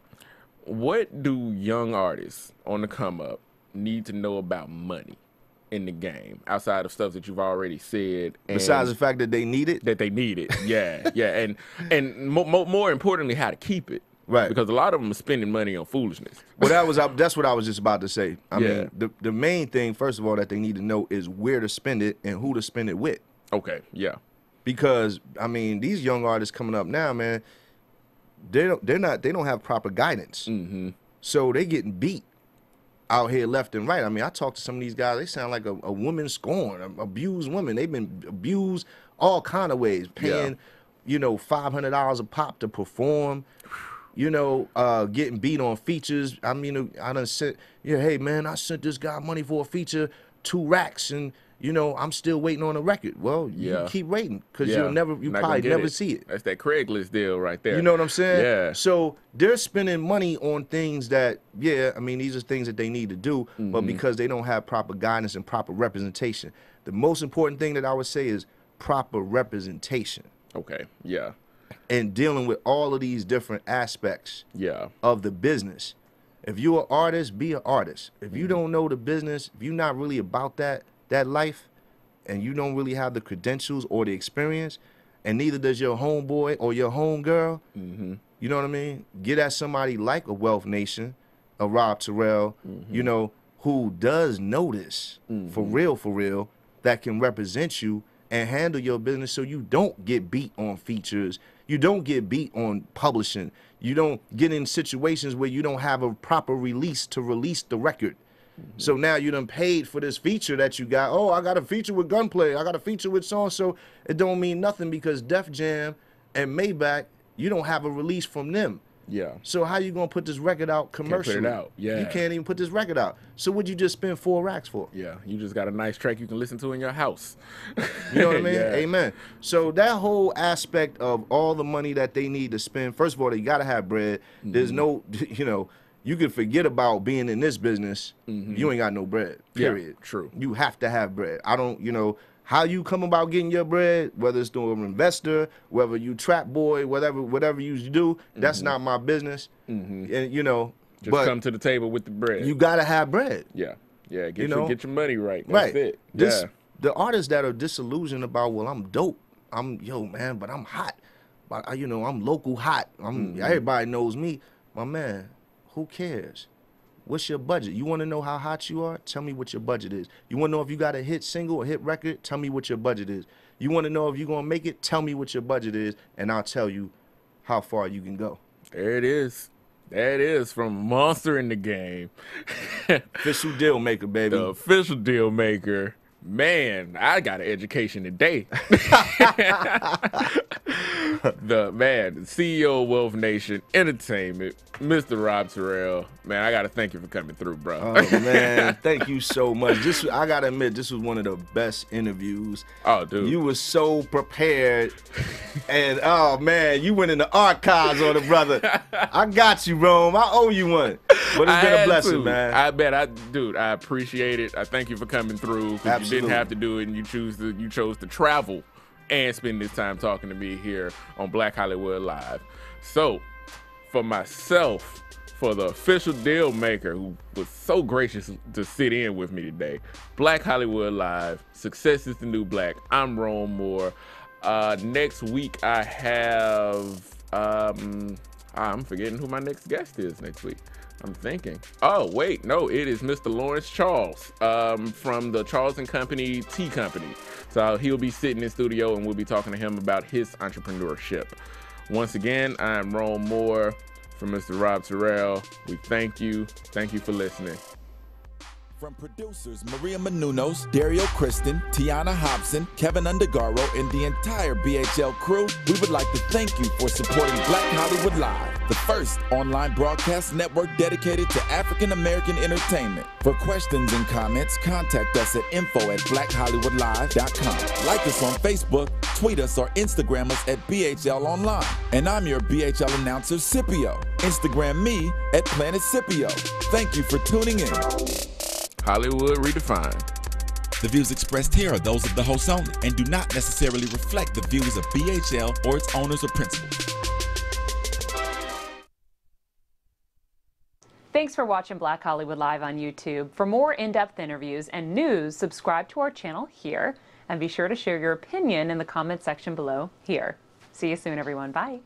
S3: What do young artists on the come up need to know about money in the game outside of stuff that you've already said? And
S4: besides the fact that they need it,
S3: that they need it. Yeah, yeah, and and mo- mo- more importantly, how to keep it.
S4: Right.
S3: Because a lot of them are spending money on foolishness.
S4: well, that was that's what I was just about to say. I
S3: Yeah.
S4: mean, the the main thing, first of all, that they need to know is where to spend it and who to spend it with.
S3: Okay. Yeah.
S4: because I mean these young artists coming up now, man, they don't they're not they don't have proper guidance, mm-hmm. so they getting beat out here left and right. I mean, I talk to some of these guys; they sound like a, a woman scorned, abused women. They've been abused all kind of ways, paying you know five hundred dollars a pop to perform. You know, uh, getting beat on features. I mean, I done sent, yeah, hey man, I sent this guy money for a feature, two racks, and you know, I'm still waiting on a record. Well,
S3: Yeah.
S4: you keep waiting because
S3: Yeah.
S4: you'll never, you
S3: Not
S4: probably never
S3: it.
S4: see it.
S3: That's that Craigslist deal right there.
S4: You know what I'm saying?
S3: Yeah.
S4: So they're spending money on things that, yeah, I mean, these are things that they need to do,
S3: Mm-hmm.
S4: but because they don't have proper guidance and proper representation. The most important thing that I would say is proper representation
S3: Okay. Yeah.
S4: And dealing with all of these different aspects
S3: Yeah.
S4: of the business. If you're an artist, be an artist. If
S3: Mm-hmm.
S4: you don't know the business, if you're not really about that that life, and you don't really have the credentials or the experience, and neither does your homeboy or your homegirl,
S3: Mm-hmm.
S4: You know what I mean? Get at somebody like a Wealth Nation, a Rob Terell,
S3: Mm-hmm.
S4: you know, who does notice for real, for real, that can represent you and handle your business so you don't get beat on features. You don't get beat on publishing. You don't get in situations where you don't have a proper release to release the record. So mm-hmm. now you done paid for this feature that you got. Oh, I got a feature with Gunplay. I got a feature with so and so. It don't mean nothing because Def Jam and Maybach, you don't have a release from them.
S3: Yeah.
S4: So how you gonna put this record out
S3: put it out, yeah.
S4: You can't even put this record out. So would you just spend four racks for?
S3: Yeah. You just got a nice track you can listen to in your house.
S4: You know what I *laughs* mean?
S3: Yeah.
S4: Amen. So that whole aspect of all the money that they need to spend, first of all, they gotta have bread. There's
S3: Mm-hmm.
S4: no, *laughs* you know, you can forget about being in this business. You ain't got no bread.
S3: Mm-hmm. Yeah,
S4: Period.
S3: true.
S4: You have to have bread. I don't, you know, how you come about getting your bread, whether it's through an investor, whether you trap boy, whatever, whatever you do, that's not my business. And you know,
S3: Mm-hmm. Just
S4: but
S3: come to the table with the bread.
S4: you gotta have bread.
S3: yeah. Yeah. Get
S4: You
S3: your
S4: know?
S3: get your money right. That's
S4: right.
S3: it.
S4: This
S3: yeah.
S4: the artists that are disillusioned about, well, I'm dope. I'm yo man, but I'm hot. But I- you know, I'm local hot. I'm
S3: Mm-hmm.
S4: everybody knows me. My man, who cares? What's your budget? You want to know how hot you are? Tell me what your budget is. You want to know if you got a hit single or hit record? Tell me what your budget is. You want to know if you're going to make it? Tell me what your budget is, and I'll tell you how far you can go.
S3: There it is. There it is from Monster in the Game.
S4: Official deal maker, baby.
S3: the official deal maker. Man, I got an education today. *laughs* *laughs* the man, CEO of Wealth Nation Entertainment, Mr. Rob Terell. Man, I gotta thank you for coming through, bro.
S4: Oh man, *laughs* thank you so much. This I gotta admit, this was one of the best interviews.
S3: Oh, dude.
S4: You were so prepared. And oh man, you went in the archives on the brother. I got you, Rome. I owe you one. But it's
S3: I
S4: been a blessing,
S3: to.
S4: man.
S3: I bet I, dude. I appreciate it. I thank you for coming through.
S4: Absolutely.
S3: Didn't have to do it, and you choose to. You chose to travel and spend this time talking to me here on Black Hollywood Live. So, for myself, for the official deal maker who was so gracious to sit in with me today, Black Hollywood Live. Success is the new black. I'm Rome Moore. Uh, next week I have um, I'm forgetting who my next guest is next week. I'm thinking. Oh wait, no, it is Mr. Lawrence Charles um, from the Charles and Company Tea Company. So he'll be sitting in studio and we'll be talking to him about his entrepreneurship. Once again, I'm Rome Moore from Mr. Rob Terell. We thank you. Thank you for listening.
S1: From producers Maria Menounos, Dario Kristen, Tiana Hobson, Kevin Undergaro, and the entire BHL crew, we would like to thank you for supporting Black Hollywood Live, the first online broadcast network dedicated to African American entertainment. For questions and comments, contact us at info at blackhollywoodlive.com. Like us on Facebook, tweet us, or Instagram us at BHL Online. And I'm your BHL announcer, Scipio. Instagram me at Planet Scipio. Thank you for tuning in.
S3: Hollywood Redefined.
S1: The views expressed here are those of the host only and do not necessarily reflect the views of BHL or its owners or principals.
S5: Thanks for watching Black Hollywood Live on YouTube. For more in-depth interviews and news, subscribe to our channel here and be sure to share your opinion in the comment section below here. See you soon, everyone. Bye.